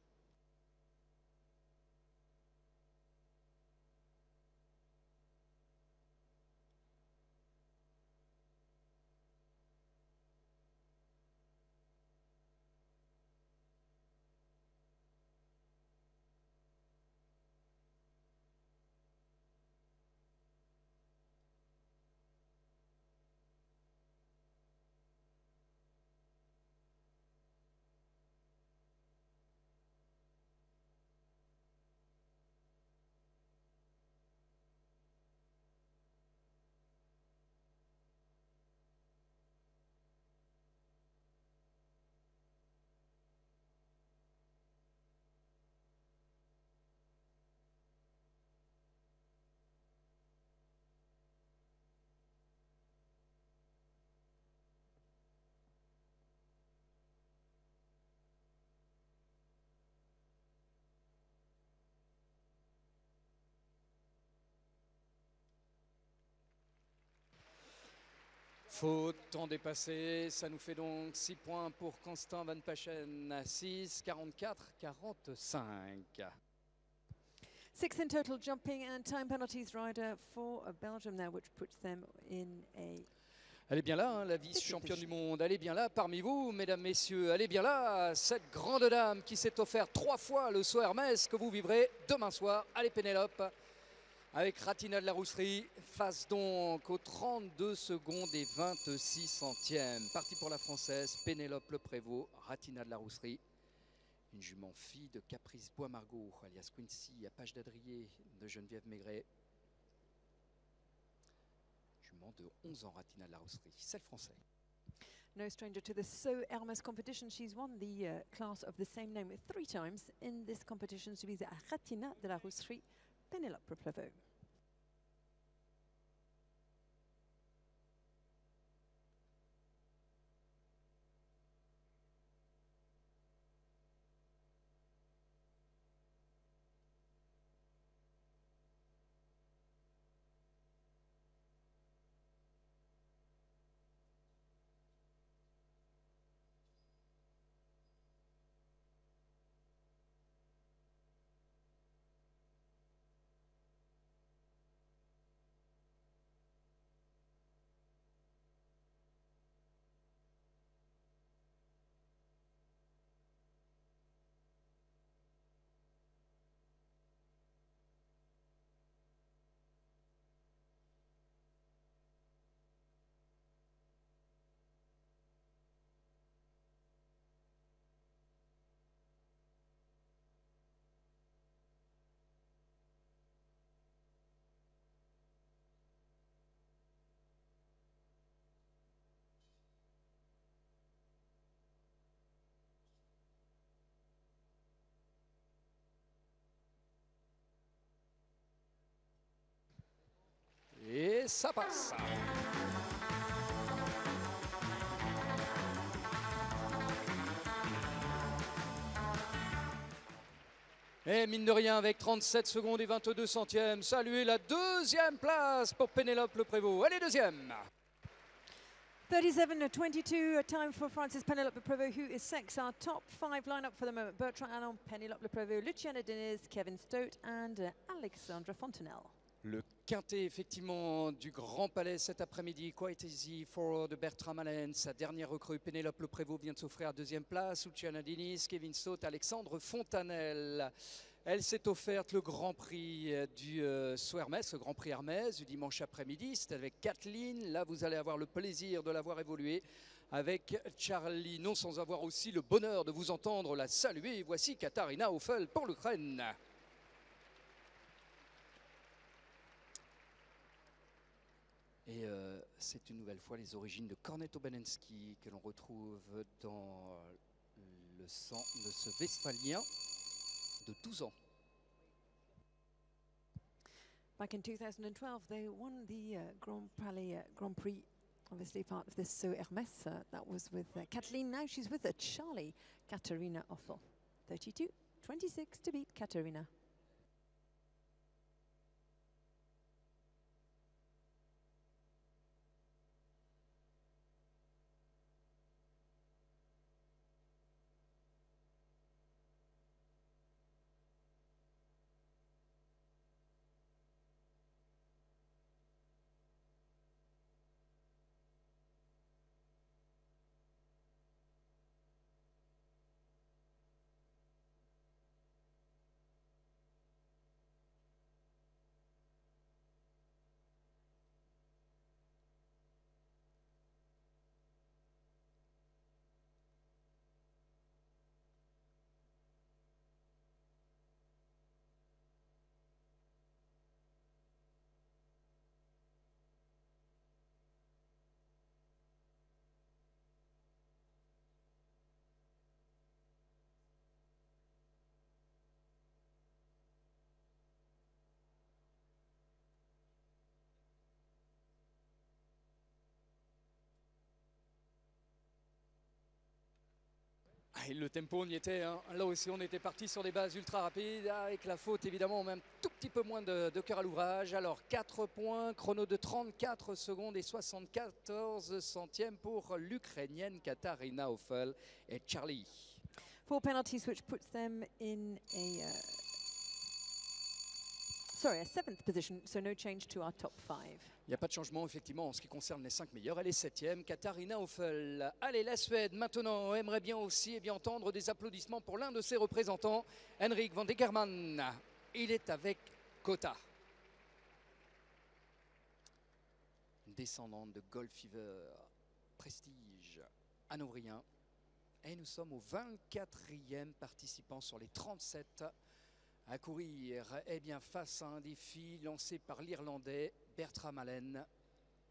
Faute, temps dépassé, ça nous fait donc 6 points pour Constant Van Pachen à 6, 44, 45. Six in total jumping and time penalties rider for uh, Belgium now, which puts them in a Elle est bien là, hein, la vice-championne du monde. Elle est bien là parmi vous, mesdames, messieurs. Elle est bien là, cette grande dame qui s'est offert trois fois le saut Hermès que vous vivrez demain soir. Allez, Pénélope, avec Ratina de la Rousserie, face donc aux 32 secondes et 26 centièmes. Parti pour la française, Pénélope Le Prévost, Ratina de la Rousserie. Une jument fille de Caprice Bois-Margot, alias Quincy, à Page d'Adrier de Geneviève Maigret. Jument de 11 ans, Ratina de la Rousserie, celle française. no stranger to the So Hermes competition. She's won the uh, class of the same name three times in this competition. She is Ratina de la Rousserie, Penelope Plevaux. Et ça passe. Et mine de rien, avec 37 secondes et 22 centièmes, saluez la deuxième place pour Pénélope Le Prévost. Elle est deuxième. 37 to 22, a time for Francis Penelope Leprevost, who is six. Our top five lineup for the moment Bertrand Allon, Penelope Leprevost, Luciana Diniz, Kevin Stote, and uh, Alexandra Fontenelle. Le quintet effectivement du Grand Palais cet après-midi, Quite Easy for de Bertram Allen, sa dernière recrue Pénélope Le Prévost vient de s'offrir à deuxième place, Luciana Diniz, Kevin Stott, Alexandre Fontanelle. Elle s'est offerte le Grand Prix euh, du euh, Saut le Grand Prix Hermès du dimanche après-midi. C'est avec Kathleen. Là, vous allez avoir le plaisir de la voir évoluer avec Charlie, non sans avoir aussi le bonheur de vous entendre la saluer. Voici Katharina Hoffel pour l'Ukraine. Et euh, c'est une nouvelle fois les origines de Kornet Obenensky que l'on retrouve dans le sang de ce Westphalien de 12 ans. Back in 2012, they won the uh, Grand, Palais, uh, Grand Prix, obviously part of this So Hermes. Uh, that was with Kathleen. Now she's with Charlie Katerina Offel. 32 26 to beat Katerina. Et le tempo, on y était. hein. Là aussi, on était parti sur des bases ultra rapides. Avec la faute, évidemment, on met un tout petit peu moins de, de cœur à l'ouvrage. Alors, 4 points, chrono de 34 secondes et 74 centièmes pour l'Ukrainienne Katarina Hoffel et Charlie. Four penalties, which puts them in a. Uh, sorry, a seventh position, so no change to our top five. Il n'y a pas de changement, effectivement, en ce qui concerne les 5 meilleurs. Elle est septième, Katharina Hoffel. Allez, la Suède, maintenant, aimerait bien aussi eh bien, entendre des applaudissements pour l'un de ses représentants, Henrik van Dekerman. Il est avec Kota. Descendante de Gold Fever, Prestige, Hanovrien. Et nous sommes au 24e participant sur les 37 à courir eh bien, face à un défi lancé par l'Irlandais Bertram Allen.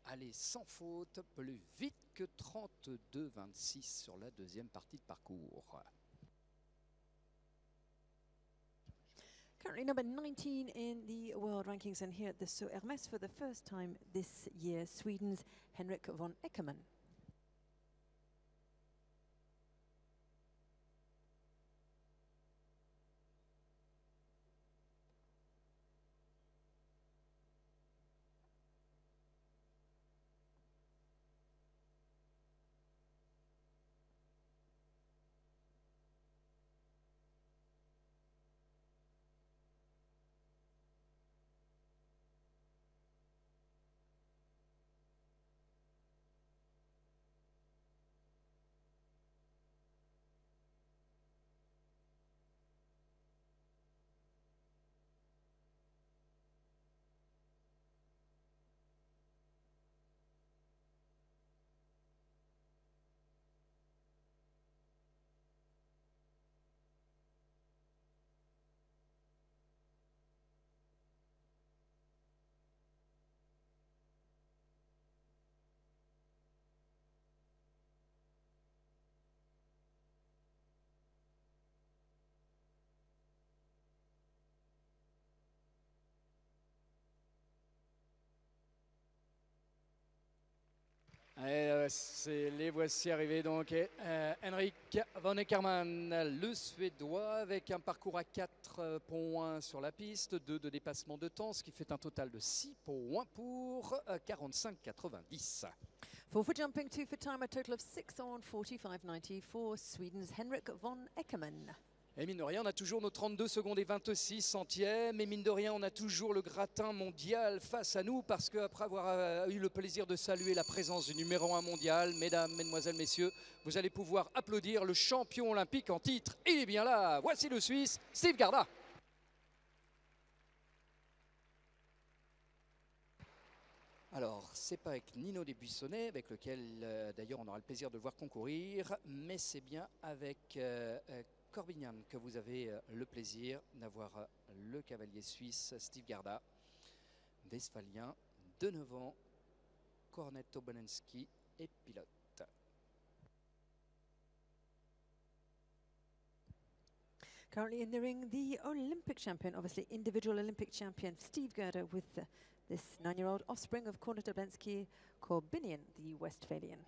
Allez sans faute, plus vite que 32-26 sur la deuxième partie de parcours. Currently number 19 in the world rankings, and here at the So Hermes for the first time this year, Sweden's Henrik von Eckermann. Les voici arrivés donc. Euh, Henrik von Eckermann, le Suédois, avec un parcours à 4 points sur la piste, 2 de dépassement de temps, ce qui fait un total de 6 points pour euh, 45-90. Four for jumping, two for time, a total of six on 45.90 for Sweden's Henrik von Eckermann. Et mine de rien, on a toujours nos 32 secondes et 26 centièmes. Et mine de rien, on a toujours le gratin mondial face à nous parce qu'après avoir euh, eu le plaisir de saluer la présence du numéro 1 mondial, mesdames, mesdemoiselles, messieurs, vous allez pouvoir applaudir le champion olympique en titre. Il est bien là. Voici le Suisse, Steve Garda. Alors, c'est pas avec Nino Desbuissonnet, avec lequel euh, d'ailleurs on aura le plaisir de voir concourir, mais c'est bien avec euh, Corbignan que vous avez euh, le plaisir d'avoir euh, le cavalier suisse Steve Garda, westphalien, de 9 ans, Cornetto Bonensky et pilote. Currently in the ring, the Olympic champion, obviously individual Olympic champion, Steve Gerda, with uh, this nine-year-old offspring of Kornet Oblensky, Corbinian, the Westphalian.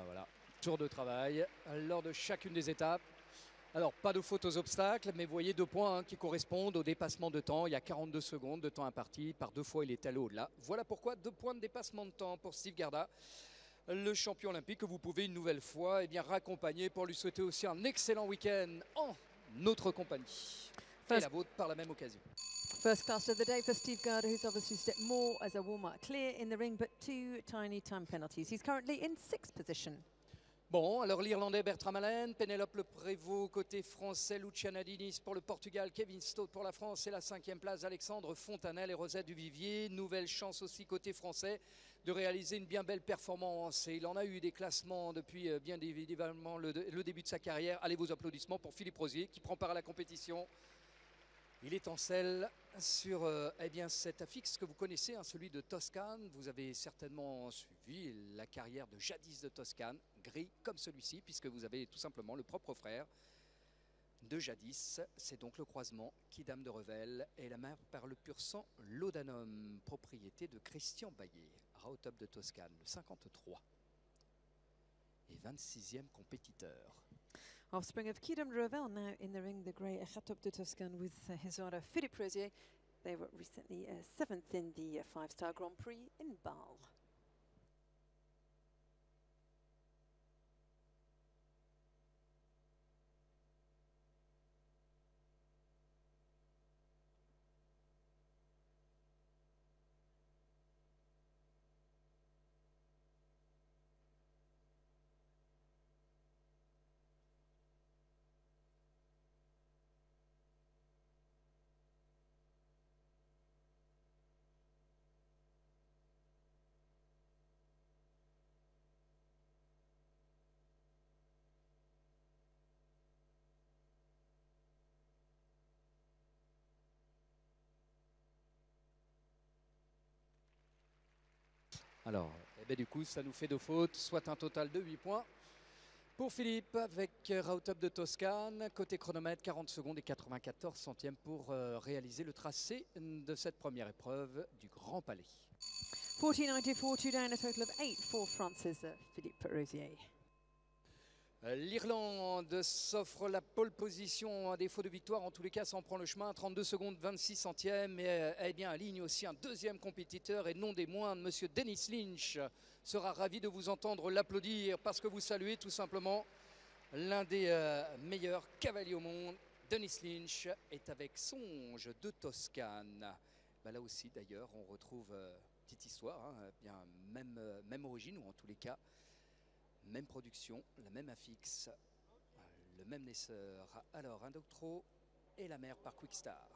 Ben voilà, tour de travail lors de chacune des étapes. Alors, pas de faute aux obstacles, mais vous voyez deux points hein, qui correspondent au dépassement de temps. Il y a 42 secondes de temps imparti. Par deux fois, il est allé au-delà. Voilà pourquoi deux points de dépassement de temps pour Steve Garda, le champion olympique que vous pouvez une nouvelle fois eh bien, raccompagner pour lui souhaiter aussi un excellent week-end en notre compagnie. Et First- la vôtre par la même occasion. First class of the day for Steve Garda, who's obviously stepped more as a warm-up. Clear in the ring, but two tiny time penalties. He's currently in sixth position. Bon, alors l'Irlandais Bertram Allen, Pénélope Le Prévost côté français, Luciana Diniz pour le Portugal, Kevin Stott pour la France et la cinquième place, Alexandre Fontanel et Rosette Duvivier. Nouvelle chance aussi côté français de réaliser une bien belle performance. Et il en a eu des classements depuis euh, bien évidemment le, le début de sa carrière. Allez vos applaudissements pour Philippe Rosier qui prend part à la compétition. Il est en selle sur euh, eh bien, cet affixe que vous connaissez, hein, celui de Toscane. Vous avez certainement suivi la carrière de jadis de Toscane, gris comme celui-ci, puisque vous avez tout simplement le propre frère de jadis. C'est donc le croisement Kidam de Revel et la mère par le pur sang Laudanum, propriété de Christian Baillet, Rautop de Toscane, le 53 et 26e compétiteur. Offspring of Kidam Revel now in the ring, the grey Echatop de Toscane with uh, his owner Philippe Rosier. They were recently uh, seventh in the uh, five-star Grand Prix in Bâle. Alors, eh ben, du coup, ça nous fait deux fautes, soit un total de 8 points. Pour Philippe, avec euh, Rautop de Toscane, côté chronomètre, 40 secondes et 94 centièmes pour euh, réaliser le tracé de cette première épreuve du Grand Palais. 40.94, two down, a total of eight for France's uh, Philippe Rosier. L'Irlande s'offre la pole position à défaut de victoire. En tous les cas, ça en prend le chemin. 32 secondes, 26 centièmes. Et euh, eh bien, aligne aussi un deuxième compétiteur et non des moindres, Monsieur Dennis Lynch sera ravi de vous entendre l'applaudir parce que vous saluez tout simplement l'un des euh, meilleurs cavaliers au monde. Dennis Lynch est avec Songe de Toscane. Bah, là aussi, d'ailleurs, on retrouve euh, petite histoire, hein, même, euh, même origine ou en tous les cas Même production, la même affixe, le même naisseur. Alors, un Doctro et la mère par Quickstar.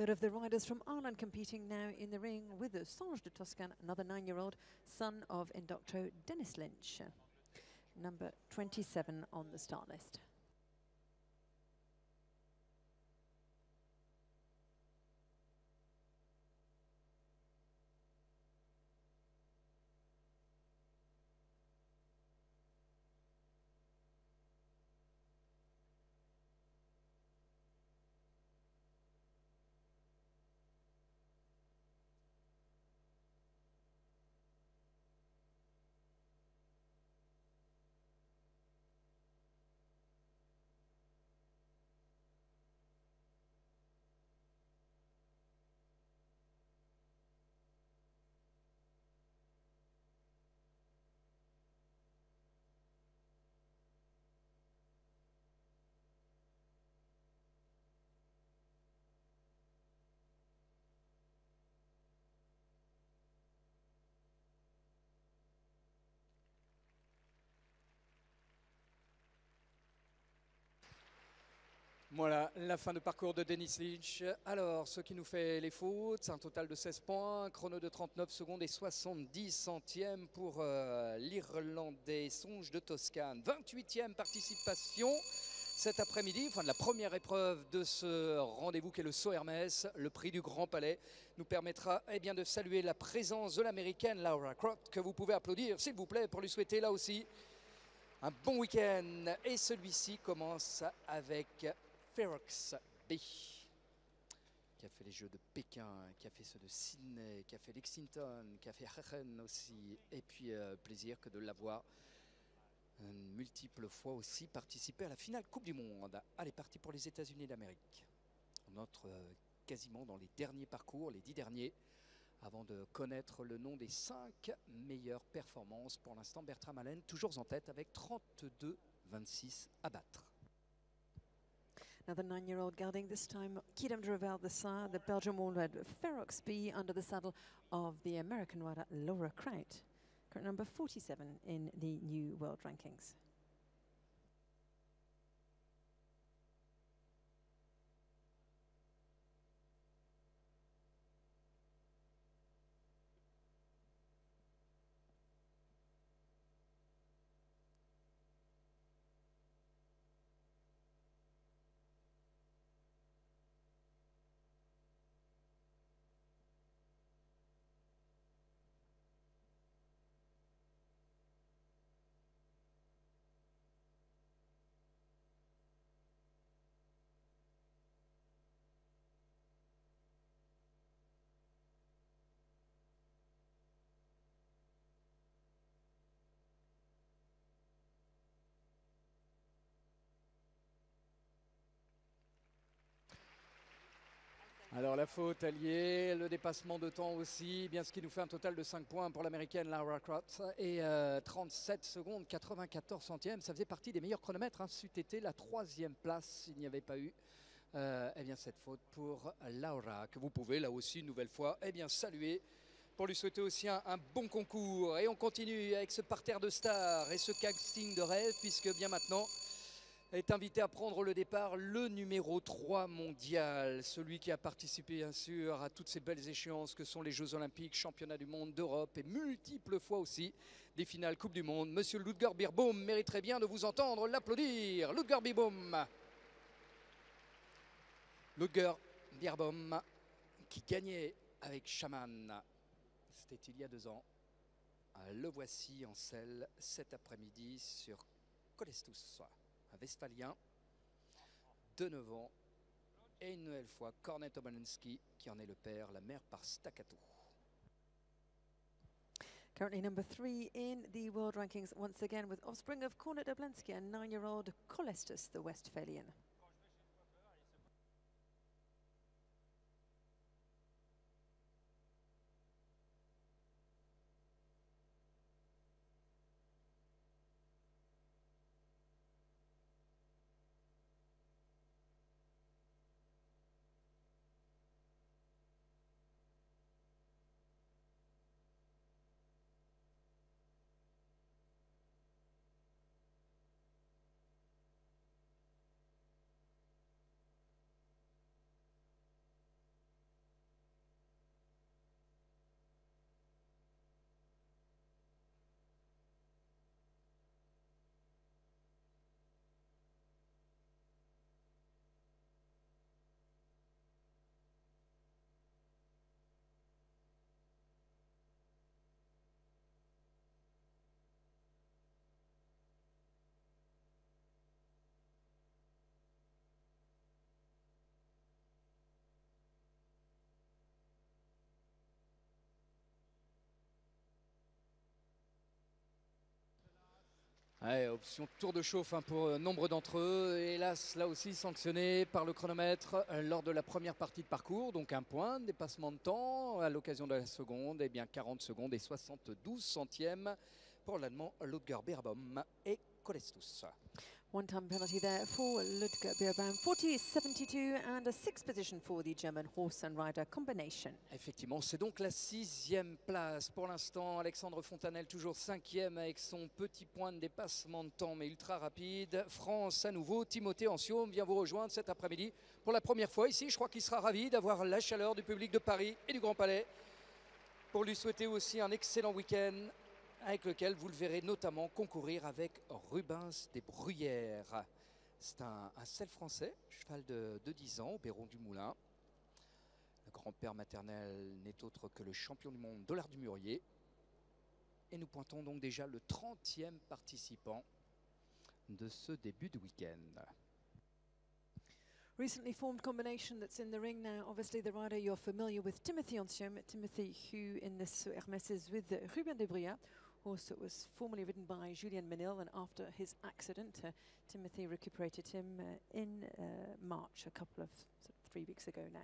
Third of the riders from Ireland competing now in the ring with the Songe de Toscan, another nine-year-old son of Indocto Dennis Lynch, number 27 on the start list. Voilà, la fin de parcours de Dennis Lynch. Alors, ce qui nous fait les fautes, un total de 16 points, chrono de 39 secondes et 70 centièmes pour euh, l'Irlandais Songe de Toscane. 28e participation cet après-midi, enfin de la première épreuve de ce rendez-vous qui est le Saut Hermès, le prix du Grand Palais, nous permettra eh bien, de saluer la présence de l'américaine Laura Croft, que vous pouvez applaudir, s'il vous plaît, pour lui souhaiter là aussi un bon week-end. Et celui-ci commence avec Ferox B, qui a fait les Jeux de Pékin, qui a fait ceux de Sydney, qui a fait Lexington, qui a fait Aachen aussi. Et puis, euh, plaisir que de l'avoir une multiple fois aussi participé à la finale Coupe du Monde. Allez, parti pour les États-Unis d'Amérique. On entre euh, quasiment dans les derniers parcours, les dix derniers, avant de connaître le nom des cinq meilleures performances. Pour l'instant, Bertram Allen toujours en tête avec 32-26 à battre. Another nine-year-old gelding, this time Kidam the sire, the Belgian Walnut Ferox B under the saddle of the American rider Laura Kraut, current number 47 in the new world rankings. Alors la faute alliée, le dépassement de temps aussi, bien ce qui nous fait un total de 5 points pour l'américaine Laura Croft et euh, 37 secondes 94 centièmes. Ça faisait partie des meilleurs chronomètres. Hein. C'eût été la troisième place s'il n'y avait pas eu euh, eh bien, cette faute pour Laura, que vous pouvez là aussi une nouvelle fois eh bien, saluer pour lui souhaiter aussi un, un, bon concours. Et on continue avec ce parterre de stars et ce casting de rêve, puisque bien maintenant est invité à prendre le départ le numéro 3 mondial, celui qui a participé bien sûr à toutes ces belles échéances que sont les Jeux Olympiques, Championnats du Monde, d'Europe et multiples fois aussi des finales Coupe du Monde. Monsieur Ludger Birbaum mériterait bien de vous entendre l'applaudir. Ludger Birbaum. Ludger Birbaum qui gagnait avec Shaman. C'était il y a deux ans. Le voici en selle cet après-midi sur Colestus Westphalien de 9 ans. Et une nouvelle fois, Kornet Obalinski qui en est le père, la mère par Staccato. Currently number three in the world rankings, once again with offspring of Kornet Obalinski and nine-year-old Colestus, the Westphalian. Option tour de chauffe hein, pour euh, nombre d'entre eux. Hélas, là aussi sanctionné par le chronomètre euh, lors de la première partie de parcours. Donc un point, dépassement de temps à l'occasion de la seconde. Et bien 40 secondes et 72 centièmes pour l'allemand Ludger Beerbaum et Colestus. One time penalty there for Ludger Beerbaum. 40-72 and a sixth position for the German horse and rider combination. Effectivement, c'est donc la sixième place pour l'instant. Alexandre Fontanel toujours cinquième avec son petit point de dépassement de temps mais ultra rapide. France à nouveau, Timothée Anciaume vient vous rejoindre cet après-midi pour la première fois ici. Je crois qu'il sera ravi d'avoir la chaleur du public de Paris et du Grand Palais pour lui souhaiter aussi un excellent week-end avec lequel vous le verrez notamment concourir avec Rubens des Bruyères. C'est un, sel français, cheval de, de 10 ans au Perron du Moulin. Le grand-père maternel n'est autre que le champion du monde Dollar du Murier. Et nous pointons donc déjà le 30e participant de ce début de week-end. Recently formed combination that's in the ring now. Obviously, the rider you're familiar with, Timothy Ancium. Timothy, who in this Hermes is with Ruben de Bria. Horse that was formerly ridden by Julien Menil, and after his accident, uh, Timothy recuperated him uh, in uh, March, a couple of sort of three weeks ago now.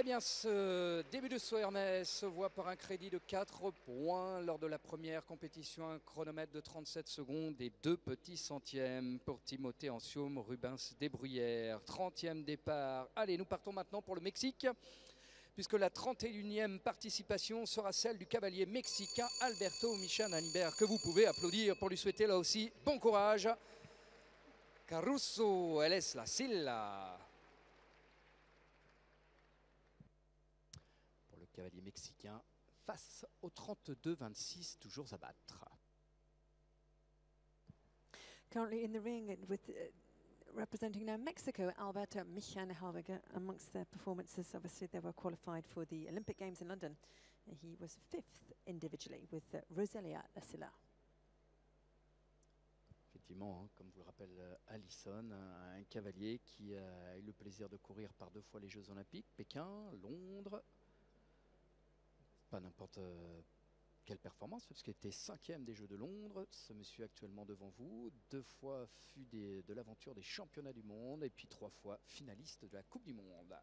Eh bien, ce début de Soernes se voit par un crédit de 4 points lors de la première compétition, un chronomètre de 37 secondes et deux petits centièmes pour Timothée Ancium, Rubens Desbruyères. 30e départ. Allez, nous partons maintenant pour le Mexique, puisque la 31e participation sera celle du cavalier mexicain Alberto Michan Anibert, que vous pouvez applaudir pour lui souhaiter là aussi bon courage. Caruso, elle est la Silla. pour le cavalier mexicain face au 32-26, toujours à battre. Currently in the ring and with uh, representing now Mexico, Alberto Michan Halberger. Amongst their performances, obviously they were qualified for the Olympic Games in London. He was fifth individually with uh, Roselia Lasilla. Effectivement, hein, comme vous le rappelle euh, Alison, un, un cavalier qui a eu le plaisir de courir par deux fois les Jeux Olympiques, Pékin, Londres. Pas n'importe euh, quelle performance, puisqu'il était cinquième des Jeux de Londres. Ce monsieur actuellement devant vous, deux fois fut de l'aventure des championnats du monde et puis trois fois finaliste de la Coupe du Monde.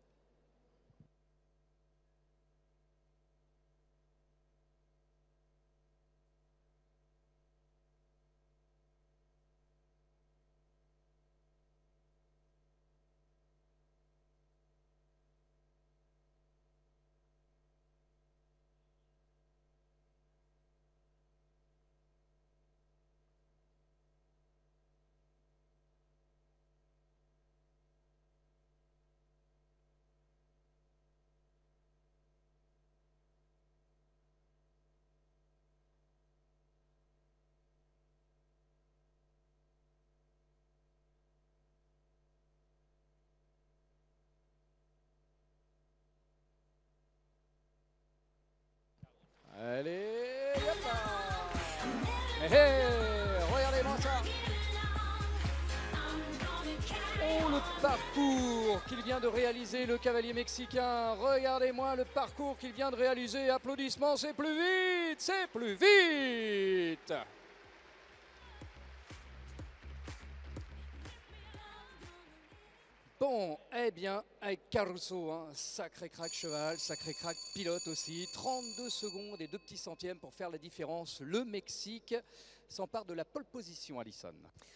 Vient de réaliser, le cavalier mexicain. Regardez-moi le parcours qu'il vient de réaliser. Applaudissements, c'est plus vite, c'est plus vite Bon, eh bien, avec Caruso, hein, sacré crack cheval, sacré crack pilote aussi. 32 secondes et deux petits centièmes pour faire la différence. Le Mexique s'empare de la pole position, Alison.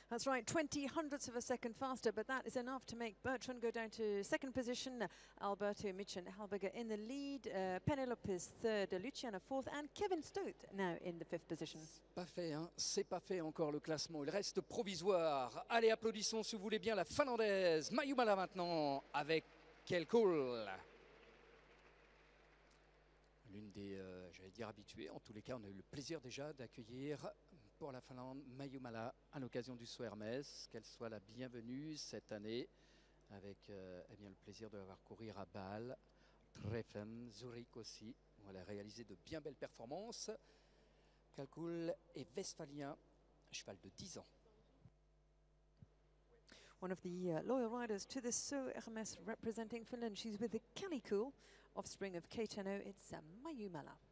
That's right, 20 hundredths of a second faster, but that is enough to make Bertrand go down to second position. Alberto Mitchen Halberger in the lead, uh, Penelope is third, Luciana fourth, and Kevin Stote now in the fifth position. Pas fait, hein c'est pas fait encore le classement. Il reste provisoire. Allez, applaudissons si vous voulez bien la finlandaise Mayumala maintenant avec quel cool. L'une des, euh, j'allais dire, habituées. En tous les cas, on a eu le plaisir déjà d'accueillir pour la Finlande Mayumala à l'occasion du saut Hermès. Qu'elle soit la bienvenue cette année avec euh, eh le plaisir de la voir courir à Bâle, Treffen, Zurich aussi. où elle a réalisé de bien belles performances. Calcul et Westphalien, cheval de 10 ans. One of the uh, loyal riders to the So Hermes representing Finland. She's with the Calicool, offspring of Keitano. It's uh, Mayumala.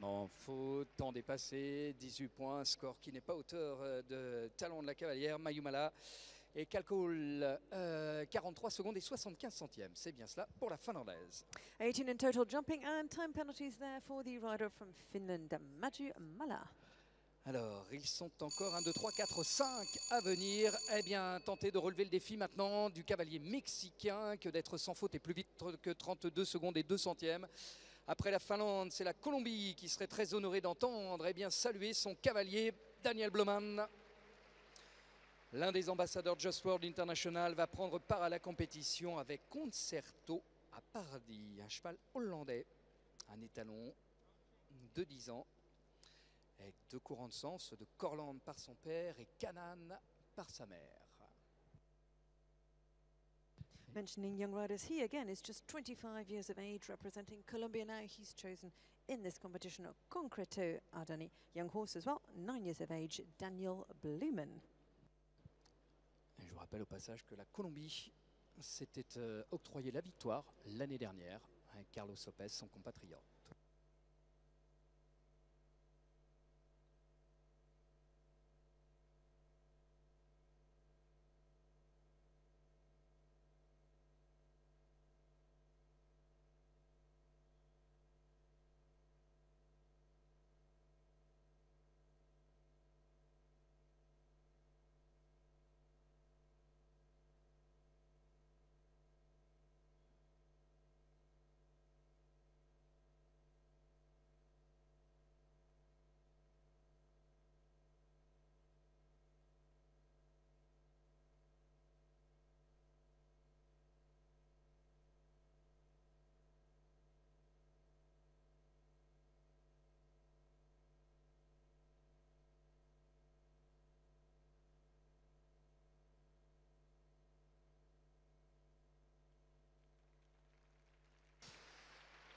En faute, temps dépassé, 18 points, score qui n'est pas hauteur euh, de talon de la cavalière, Mayumala. Et Calcul, euh, 43 secondes et 75 centièmes. C'est bien cela pour la finlandaise. 18 in total jumping and time penalties there for the rider from Finland, Maju Mala. Alors, ils sont encore 1, 2, 3, 4, 5 à venir. Eh bien, tentez de relever le défi maintenant du cavalier mexicain que d'être sans faute et plus vite que 32 secondes et 2 centièmes. Après la Finlande, c'est la Colombie qui serait très honorée d'entendre eh bien saluer son cavalier Daniel Bloman. L'un des ambassadeurs Just World International va prendre part à la compétition avec Concerto à Paradis, un cheval hollandais, un étalon de 10 ans, avec deux courants de sens, de Corland par son père et Canaan par sa mère. Mentioning young riders, he again is just 25 years of age, representing Colombia now. He's chosen in this competition Concreto Adani. Young horse as well, nine years of age, Daniel Blumen. Je vous rappelle au passage que la Colombie s'était euh, octroyé la victoire l'année dernière avec Carlos Lopez, son compatriote.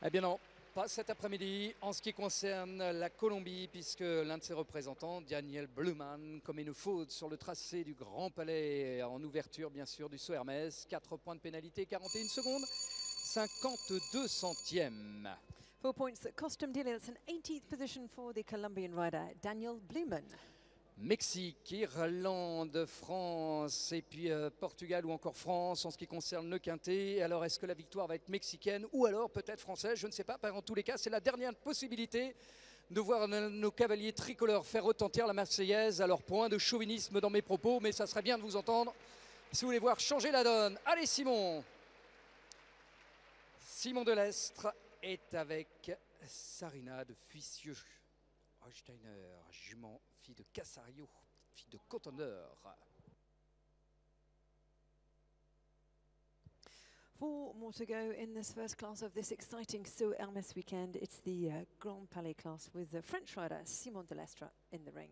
Eh bien non, pas cet après-midi en ce qui concerne la Colombie, puisque l'un de ses représentants, Daniel Bluman, commet une faute sur le tracé du Grand Palais, en ouverture bien sûr du saut Hermès. 4 points de pénalité, 41 secondes, 52 centièmes. Four points that cost him. That's an 18th position for the Colombian rider, Daniel Blumen. Mexique, Irlande, France et puis euh, Portugal ou encore France en ce qui concerne le quintet. Alors est-ce que la victoire va être mexicaine ou alors peut-être française? Je ne sais pas. En tous les cas, c'est la dernière possibilité de voir nos cavaliers tricolores faire retentir la Marseillaise. Alors point de chauvinisme dans mes propos, mais ça serait bien de vous entendre si vous voulez voir changer la donne. Allez Simon Simon Delestre est avec Sarina de Fuissieux. Fille de fille de Cotonneur. Four more to go in this first class of this exciting So Hermes weekend. It's the uh, Grand Palais class with the French rider Simon Delestre in the ring.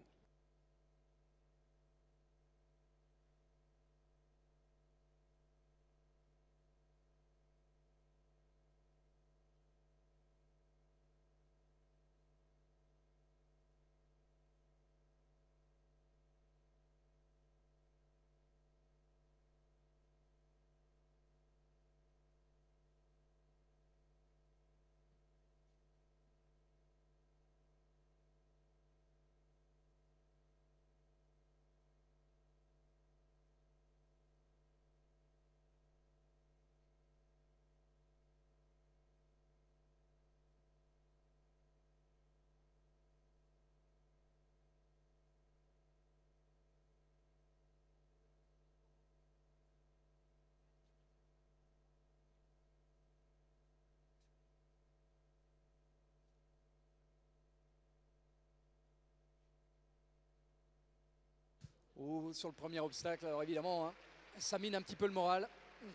Sur le premier obstacle, alors évidemment, hein, ça mine un petit peu le moral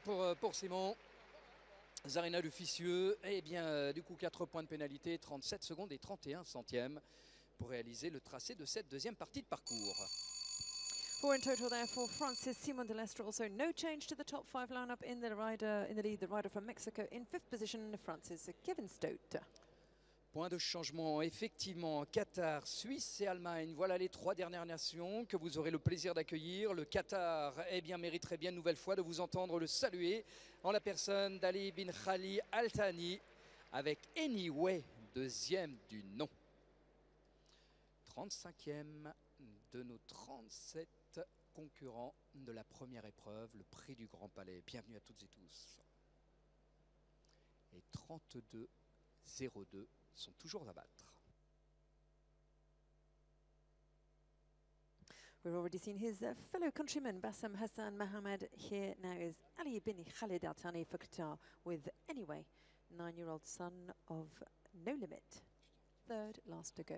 pour, euh, Simon. Zarina du Fissieux, et bien euh, du coup 4 points de pénalité, 37 secondes et 31 centièmes pour réaliser le tracé de cette deuxième partie de parcours. Four in total there for Francis Simon Delestre. Also, no change to the top five lineup in the rider in the lead. The rider from Mexico in fifth position, Francis Kevin Stote. Point de changement, effectivement, Qatar, Suisse et Allemagne. Voilà les trois dernières nations que vous aurez le plaisir d'accueillir. Le Qatar eh bien, mériterait bien une nouvelle fois de vous entendre le saluer en la personne d'Ali bin Khali Al Thani avec Anyway, deuxième du nom. 35e de nos 37 concurrents de la première épreuve, le prix du Grand Palais. Bienvenue à toutes et tous. Et 32-02 sont toujours à battre. We've already seen his uh, fellow countryman Bassam Hassan Mohammed. Here now is Ali bin Khalid Al Thani for Qatar with Anyway, nine year old son of No Limit. Third last to go.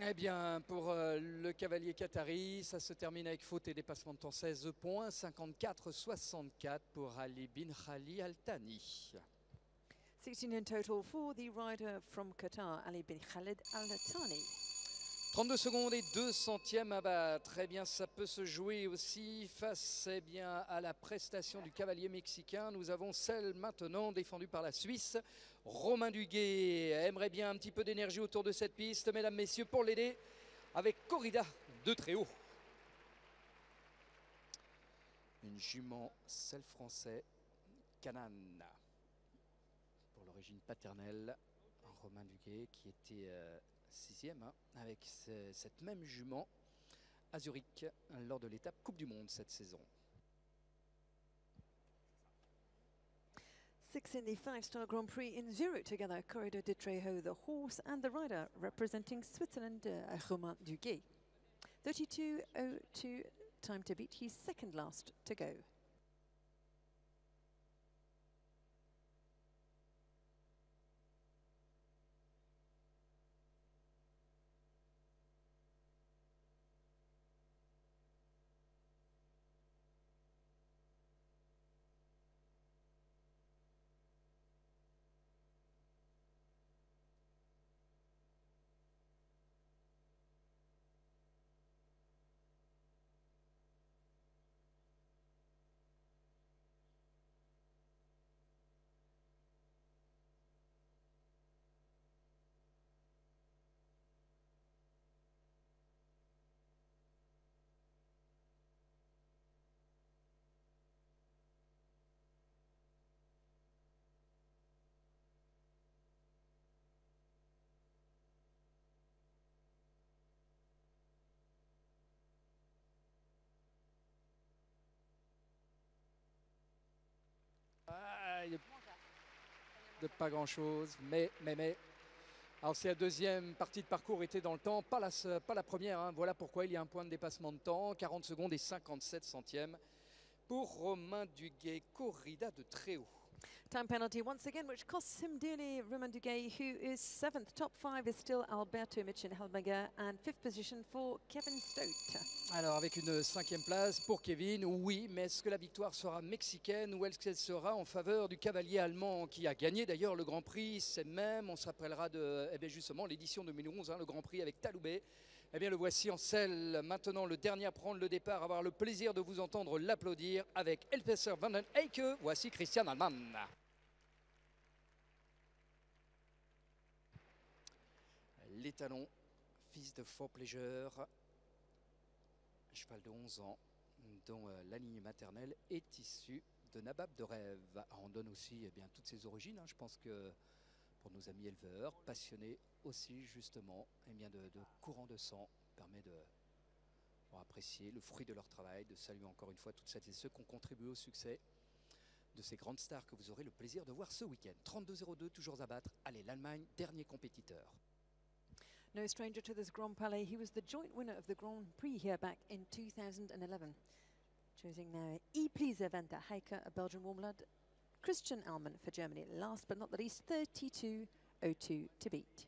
Eh bien, pour euh, le cavalier qatari, ça se termine avec faute et dépassement de temps 16 points, 54-64 pour Ali bin Khali Al Thani. 16 in total for the rider from Qatar, Ali bin Khalid Al Thani. 32 secondes et 2 centièmes à battre. Très bien, ça peut se jouer aussi face eh à la prestation du cavalier mexicain. Nous avons celle maintenant défendue par la Suisse. Romain Duguay aimerait bien un petit peu d'énergie autour de cette piste, mesdames, messieurs, pour l'aider avec Corrida de très haut. Une jument, celle français, Canan. Pour l'origine paternelle, Romain Duguay qui était euh, sixième hein, avec ce- cette même jument à Zurich lors de l'étape Coupe du Monde cette saison. Six in the five-star Grand Prix in Zurich together. Corridor de Trejo, the horse, and the rider representing Switzerland, uh, Romain Duguay. 32.02 time to beat. He's second last to go. De pas grand-chose. Mais, mais, mais. Alors, si la deuxième partie de parcours était dans le temps, pas la, première. hein. Voilà pourquoi il y a un point de dépassement de temps 40 secondes et 57 centièmes pour Romain Duguay, corrida de très haut. Time penalty once again, which costs him dearly. Roman Duguay, who is seventh. Top five is still Alberto Michin-Helmager, and fifth position for Kevin Stout. Alors, avec une cinquième place pour Kevin, oui, mais est-ce que la victoire sera mexicaine ou est-ce qu'elle sera en faveur du cavalier allemand qui a gagné d'ailleurs le Grand Prix? C'est même, on se rappellera de, eh justement, l'édition 2011, hein, le Grand Prix avec Taloubé. Eh bien, le voici en selle. Maintenant, le dernier à prendre le départ, avoir le plaisir de vous entendre l'applaudir avec Elpesser van den. Voici Christian Allmann. Les talons, fils de Fort Pleasure, cheval de 11 ans, dont euh, la ligne maternelle est issue de Nabab de Rêve. On donne aussi eh bien, toutes ses origines. hein. Je pense que pour nos amis éleveurs, passionnés aussi justement eh bien, de, courant de sang, permet de apprécier le fruit de leur travail, de saluer encore une fois toutes celles et ceux qui ont contribué au succès de ces grandes stars que vous aurez le plaisir de voir ce week-end. 32-02, toujours à battre. Allez, l'Allemagne, dernier compétiteur. No stranger to this Grand Palais. He was the joint winner of the Grand Prix here back in 2011. Choosing now E. Pleaser Heike, a Belgian warm blood. Christian Alman for Germany. Last but not the least, 32.02 to beat.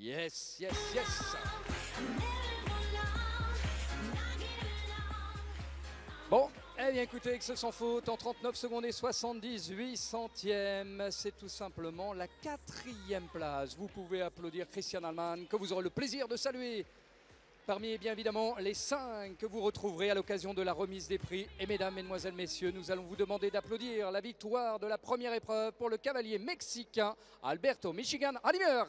Yes, yes, yes. Bon, eh bien écoutez, que ce sans faute, en 39 secondes et 78 centièmes, c'est tout simplement la quatrième place. Vous pouvez applaudir Christian Allman, que vous aurez le plaisir de saluer. Parmi bien évidemment les cinq que vous retrouverez à l'occasion de la remise des prix. Et mesdames, mesdemoiselles, messieurs, nous allons vous demander d'applaudir la victoire de la première épreuve pour le cavalier mexicain Alberto Michigan Oliver.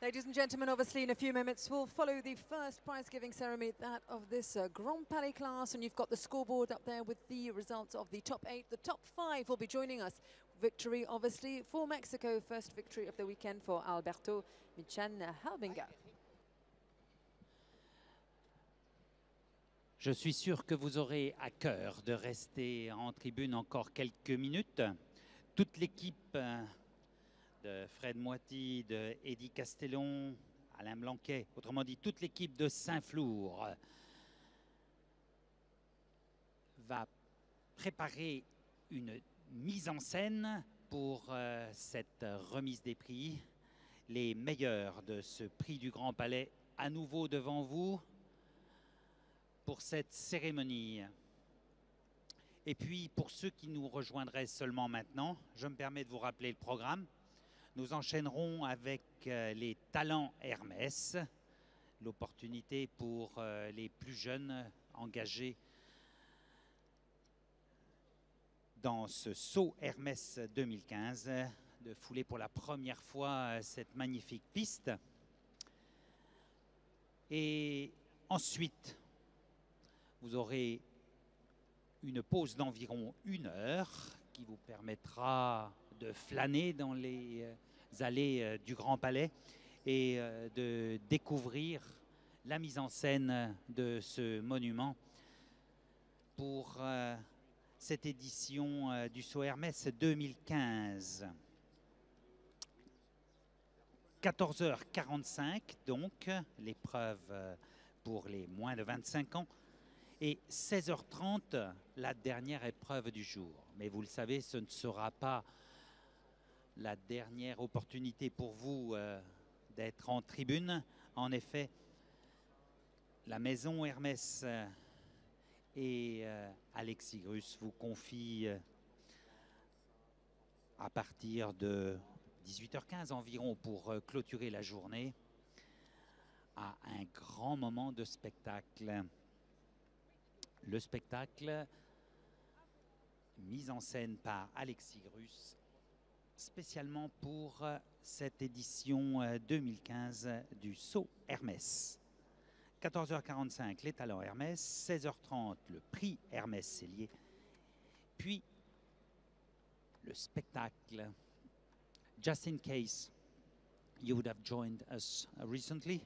Ladies and gentlemen, obviously in a few moments we'll follow the first prize giving ceremony, that of this uh, Grand Palais class. And you've got the scoreboard up there with the results of the top eight. The top five will be joining us. Victory, obviously, for Mexico. First victory of the weekend for Alberto Michan Halbinger. Je suis sûr que vous aurez à cœur de rester en tribune encore quelques minutes. Toute l'équipe euh, Fred Moiti, de Eddie Castellon, Alain Blanquet, autrement dit toute l'équipe de Saint-Flour va préparer une mise en scène pour euh, cette remise des prix. Les meilleurs de ce prix du Grand Palais à nouveau devant vous pour cette cérémonie. Et puis, pour ceux qui nous rejoindraient seulement maintenant, je me permets de vous rappeler le programme. Nous enchaînerons avec euh, les talents Hermès, l'opportunité pour euh, les plus jeunes engagés dans ce saut Hermès 2015 de fouler pour la première fois euh, cette magnifique piste. Et ensuite, vous aurez une pause d'environ une heure qui vous permettra de flâner dans les allées euh, du Grand Palais et euh, de découvrir la mise en scène de ce monument pour euh, cette édition du Saut Hermès 2015. 14h45 donc, l'épreuve pour les moins de 25 ans et 16h30, la dernière épreuve du jour. Mais vous le savez, ce ne sera pas la dernière opportunité pour vous euh, d'être en tribune. En effet, la maison Hermès euh, et euh, Alexis Grus vous confient à partir de 18h15 environ pour clôturer la journée à un grand moment de spectacle. Le spectacle mis en scène par Alexis Grus spécialement pour euh, cette édition euh, 2015 du Saut Hermès. 14h45, les talents Hermès. 16h30, le prix Hermès Cellier. Puis, le spectacle. Just in case you would have joined us recently,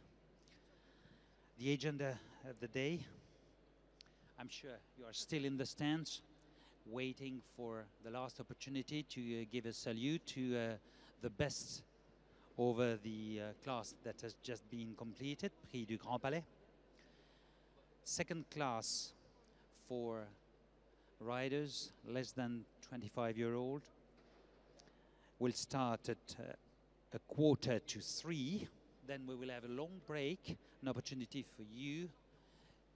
the agenda of the day. I'm sure you are still in the stands waiting for the last opportunity to uh, give a salute to uh, the best over the uh, class that has just been completed, Prix du Grand Palais. Second class for riders less than 25 year old will start at uh, a quarter to three. Then we will have a long break, an opportunity for you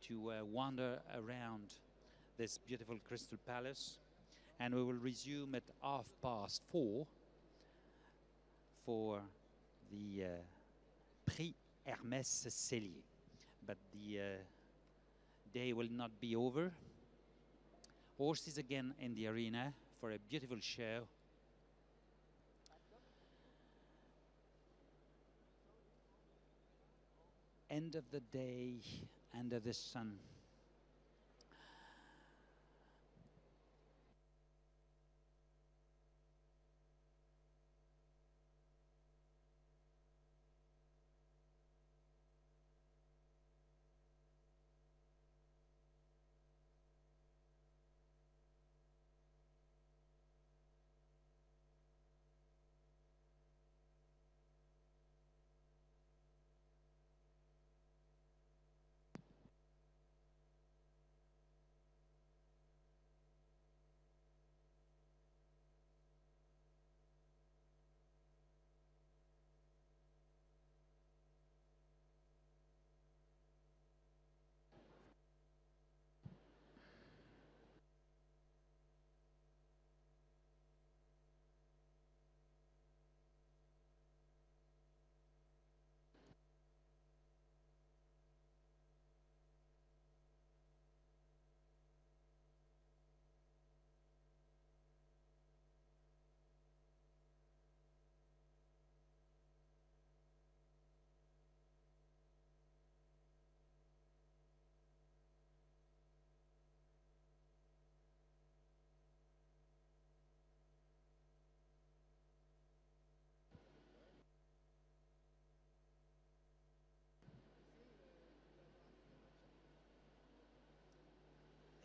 to uh, wander around this beautiful crystal palace and we will resume at half past four for the uh, Prix Hermès Cellier. But the uh, day will not be over. Horses again in the arena for a beautiful show. End of the day, end of the sun.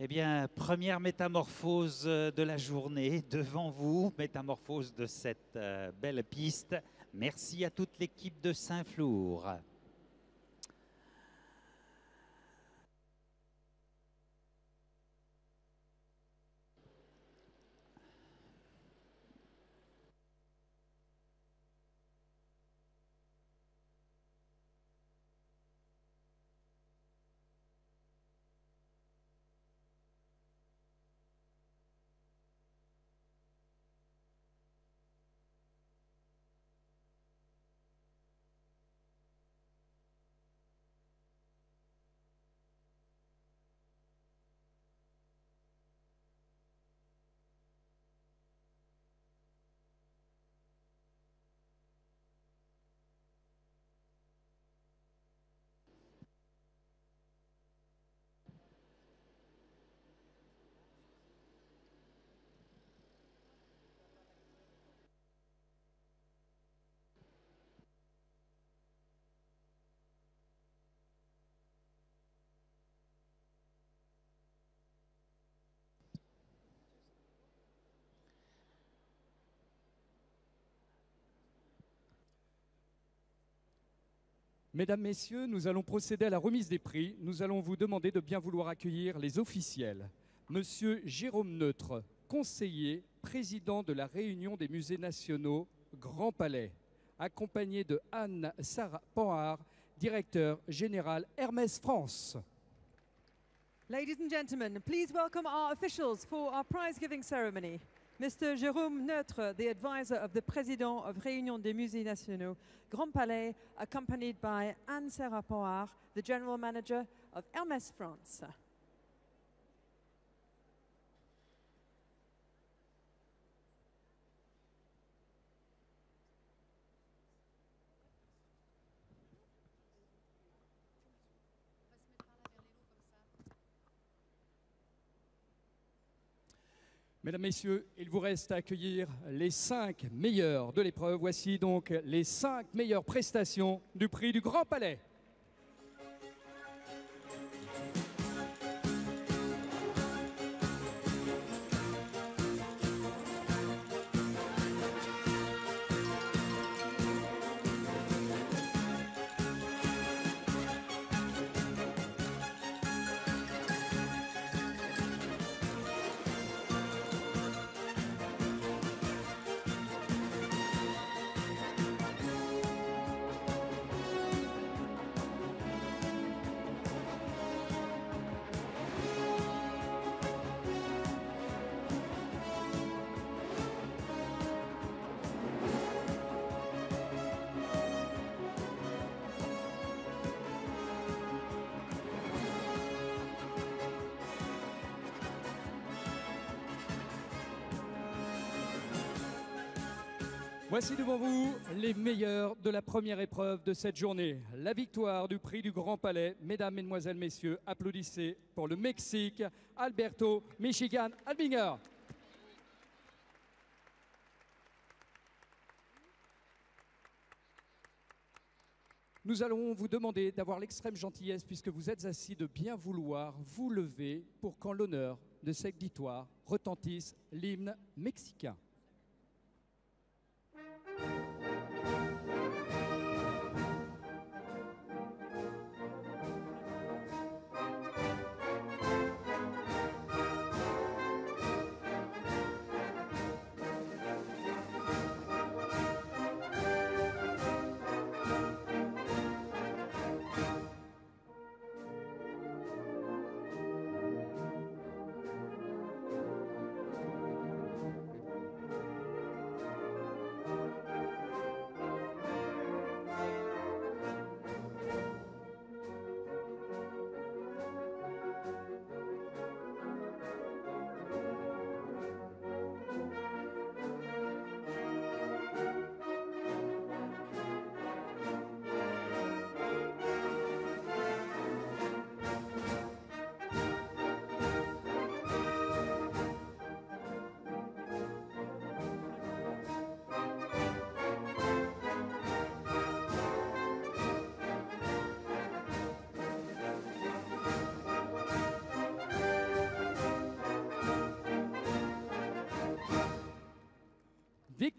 Eh bien, première métamorphose euh, de la journée devant vous, métamorphose de cette euh, belle piste. Merci à toute l'équipe de Saint-Flour. Mesdames, Messieurs, nous allons procéder à la remise des prix. Nous allons vous demander de bien vouloir accueillir les officiels. Monsieur Jérôme Neutre, conseiller, président de la Réunion des musées nationaux Grand Palais, accompagné de Anne Sarah Panhard, directeur général Hermès France. Ladies and gentlemen, please welcome our officials for our prize giving ceremony. Mr. Jérôme Neutre, the advisor of the Président of Réunion des Musées Nationaux, Grand Palais, accompanied by Anne Sarah Poir, the General Manager of Hermès France. Mesdames, Messieurs, il vous reste à accueillir les cinq meilleurs de l'épreuve. Voici donc les cinq meilleures prestations du prix du Grand Palais. Voici devant vous les meilleurs de la première épreuve de cette journée. La victoire du prix du Grand Palais. Mesdames, Mesdemoiselles, Messieurs, applaudissez pour le Mexique, Alberto Michigan Albinger. Nous allons vous demander d'avoir l'extrême gentillesse, puisque vous êtes assis, de bien vouloir vous lever pour qu'en l'honneur de cette victoire retentisse l'hymne mexicain.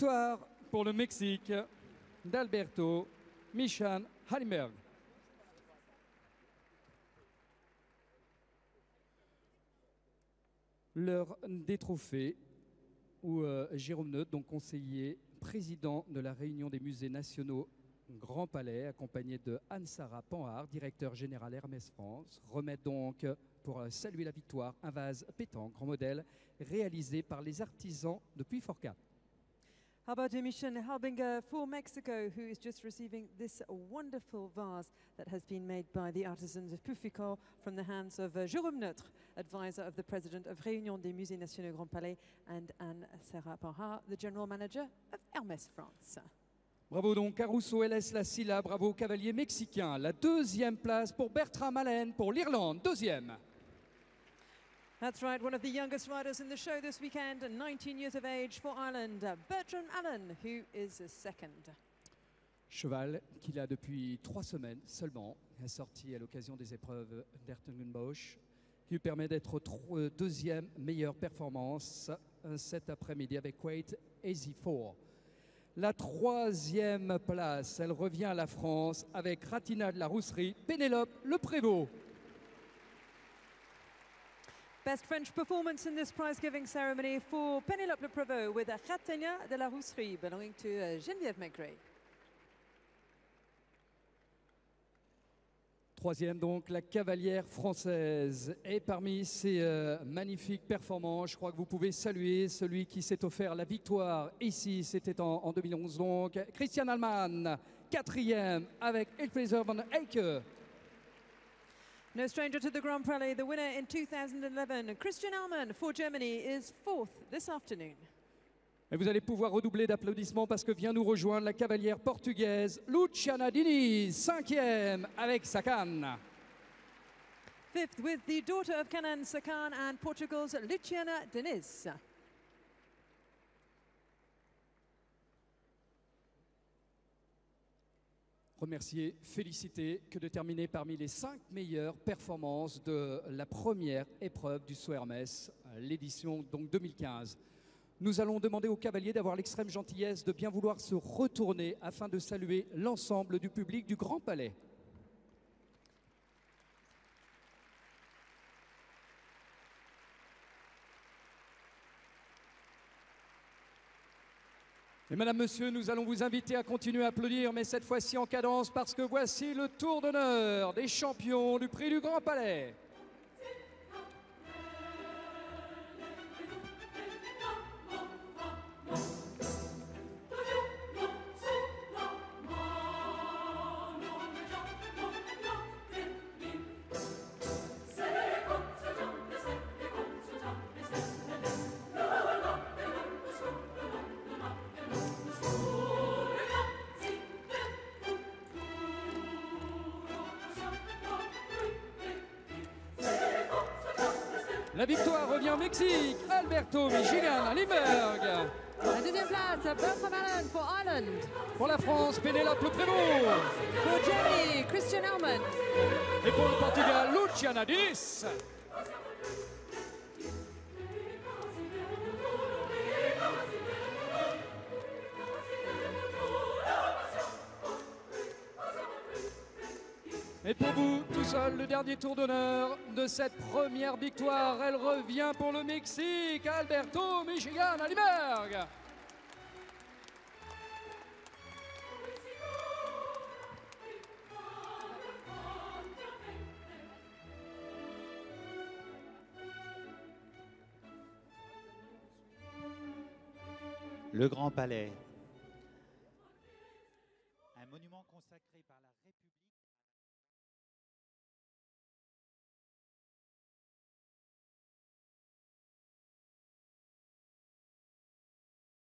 Victoire pour le Mexique d'Alberto Michan Hallenberg. L'heure des trophées où euh, Jérôme Neutre, donc conseiller président de la Réunion des musées nationaux Grand Palais, accompagné de Anne-Sara Panhard, directeur général Hermès France, remet donc pour euh, saluer la victoire un vase pétant, grand modèle, réalisé par les artisans de Puy-Forcat. How about Emission Halbinger for Mexico, who is just receiving this wonderful vase that has been made by the artisans of Pufico from the hands of uh, Jérôme Neutre, advisor of the president of Réunion des Musées Nationaux Grand Palais, and Anne Serra Parra, the general manager of Hermès France. Bravo donc Caruso LS La Silla, bravo cavalier mexicain. La deuxième place pour Bertram Allen pour l'Irlande, deuxième. That's right, one of the youngest riders in the show this weekend, 19 years of age for Ireland, uh, Bertrand Allen, who is second. Cheval qu'il a depuis trois semaines seulement, sorti à l'occasion des épreuves d'Ertungenbosch, qui lui permet d'être euh, deuxième meilleure performance cet après-midi avec Quate Easy 4. La troisième place, elle revient à la France avec Ratina de la Rousserie, Pénélope Le Prévost. Best French performance in this prize-giving ceremony for Penelope Prevot with Ratenia de la Rousserie belonging to uh, Geneviève McRae. Troisième donc, la cavalière française. Et parmi ces euh, magnifiques performances, je crois que vous pouvez saluer celui qui s'est offert la victoire ici, c'était en, 2011 donc, Christian Alman, quatrième avec Elfrieser van Eyck. No stranger to the Grand Prix, the winner in 2011, Christian Allman for Germany, is fourth this afternoon. Et vous allez pouvoir redoubler d'applaudissements parce que vient nous rejoindre la cavalière portugaise Luciana Diniz, cinquième avec sa canne. Fifth with the daughter of Canan Sakan and Portugal's Luciana Diniz. Remercier, féliciter que de terminer parmi les cinq meilleures performances de la première épreuve du Saut Hermès, l'édition donc 2015. Nous allons demander aux cavaliers d'avoir l'extrême gentillesse de bien vouloir se retourner afin de saluer l'ensemble du public du Grand Palais. Et Madame, Monsieur, nous allons vous inviter à continuer à applaudir, mais cette fois-ci en cadence, parce que voici le tour d'honneur des champions du prix du Grand Palais. Michigan Limberg. La deuxième place, Bertram Allen for Ireland. Pour la France, Pénélope Prévost. For Germany, Christian Allman. Et pour le Portugal, Luciana Diniz. Et pour vous, tout seul, le dernier tour d'honneur de cette première victoire. Elle revient pour le Mexique, Alberto Michigan Aliberg. Le Grand Palais.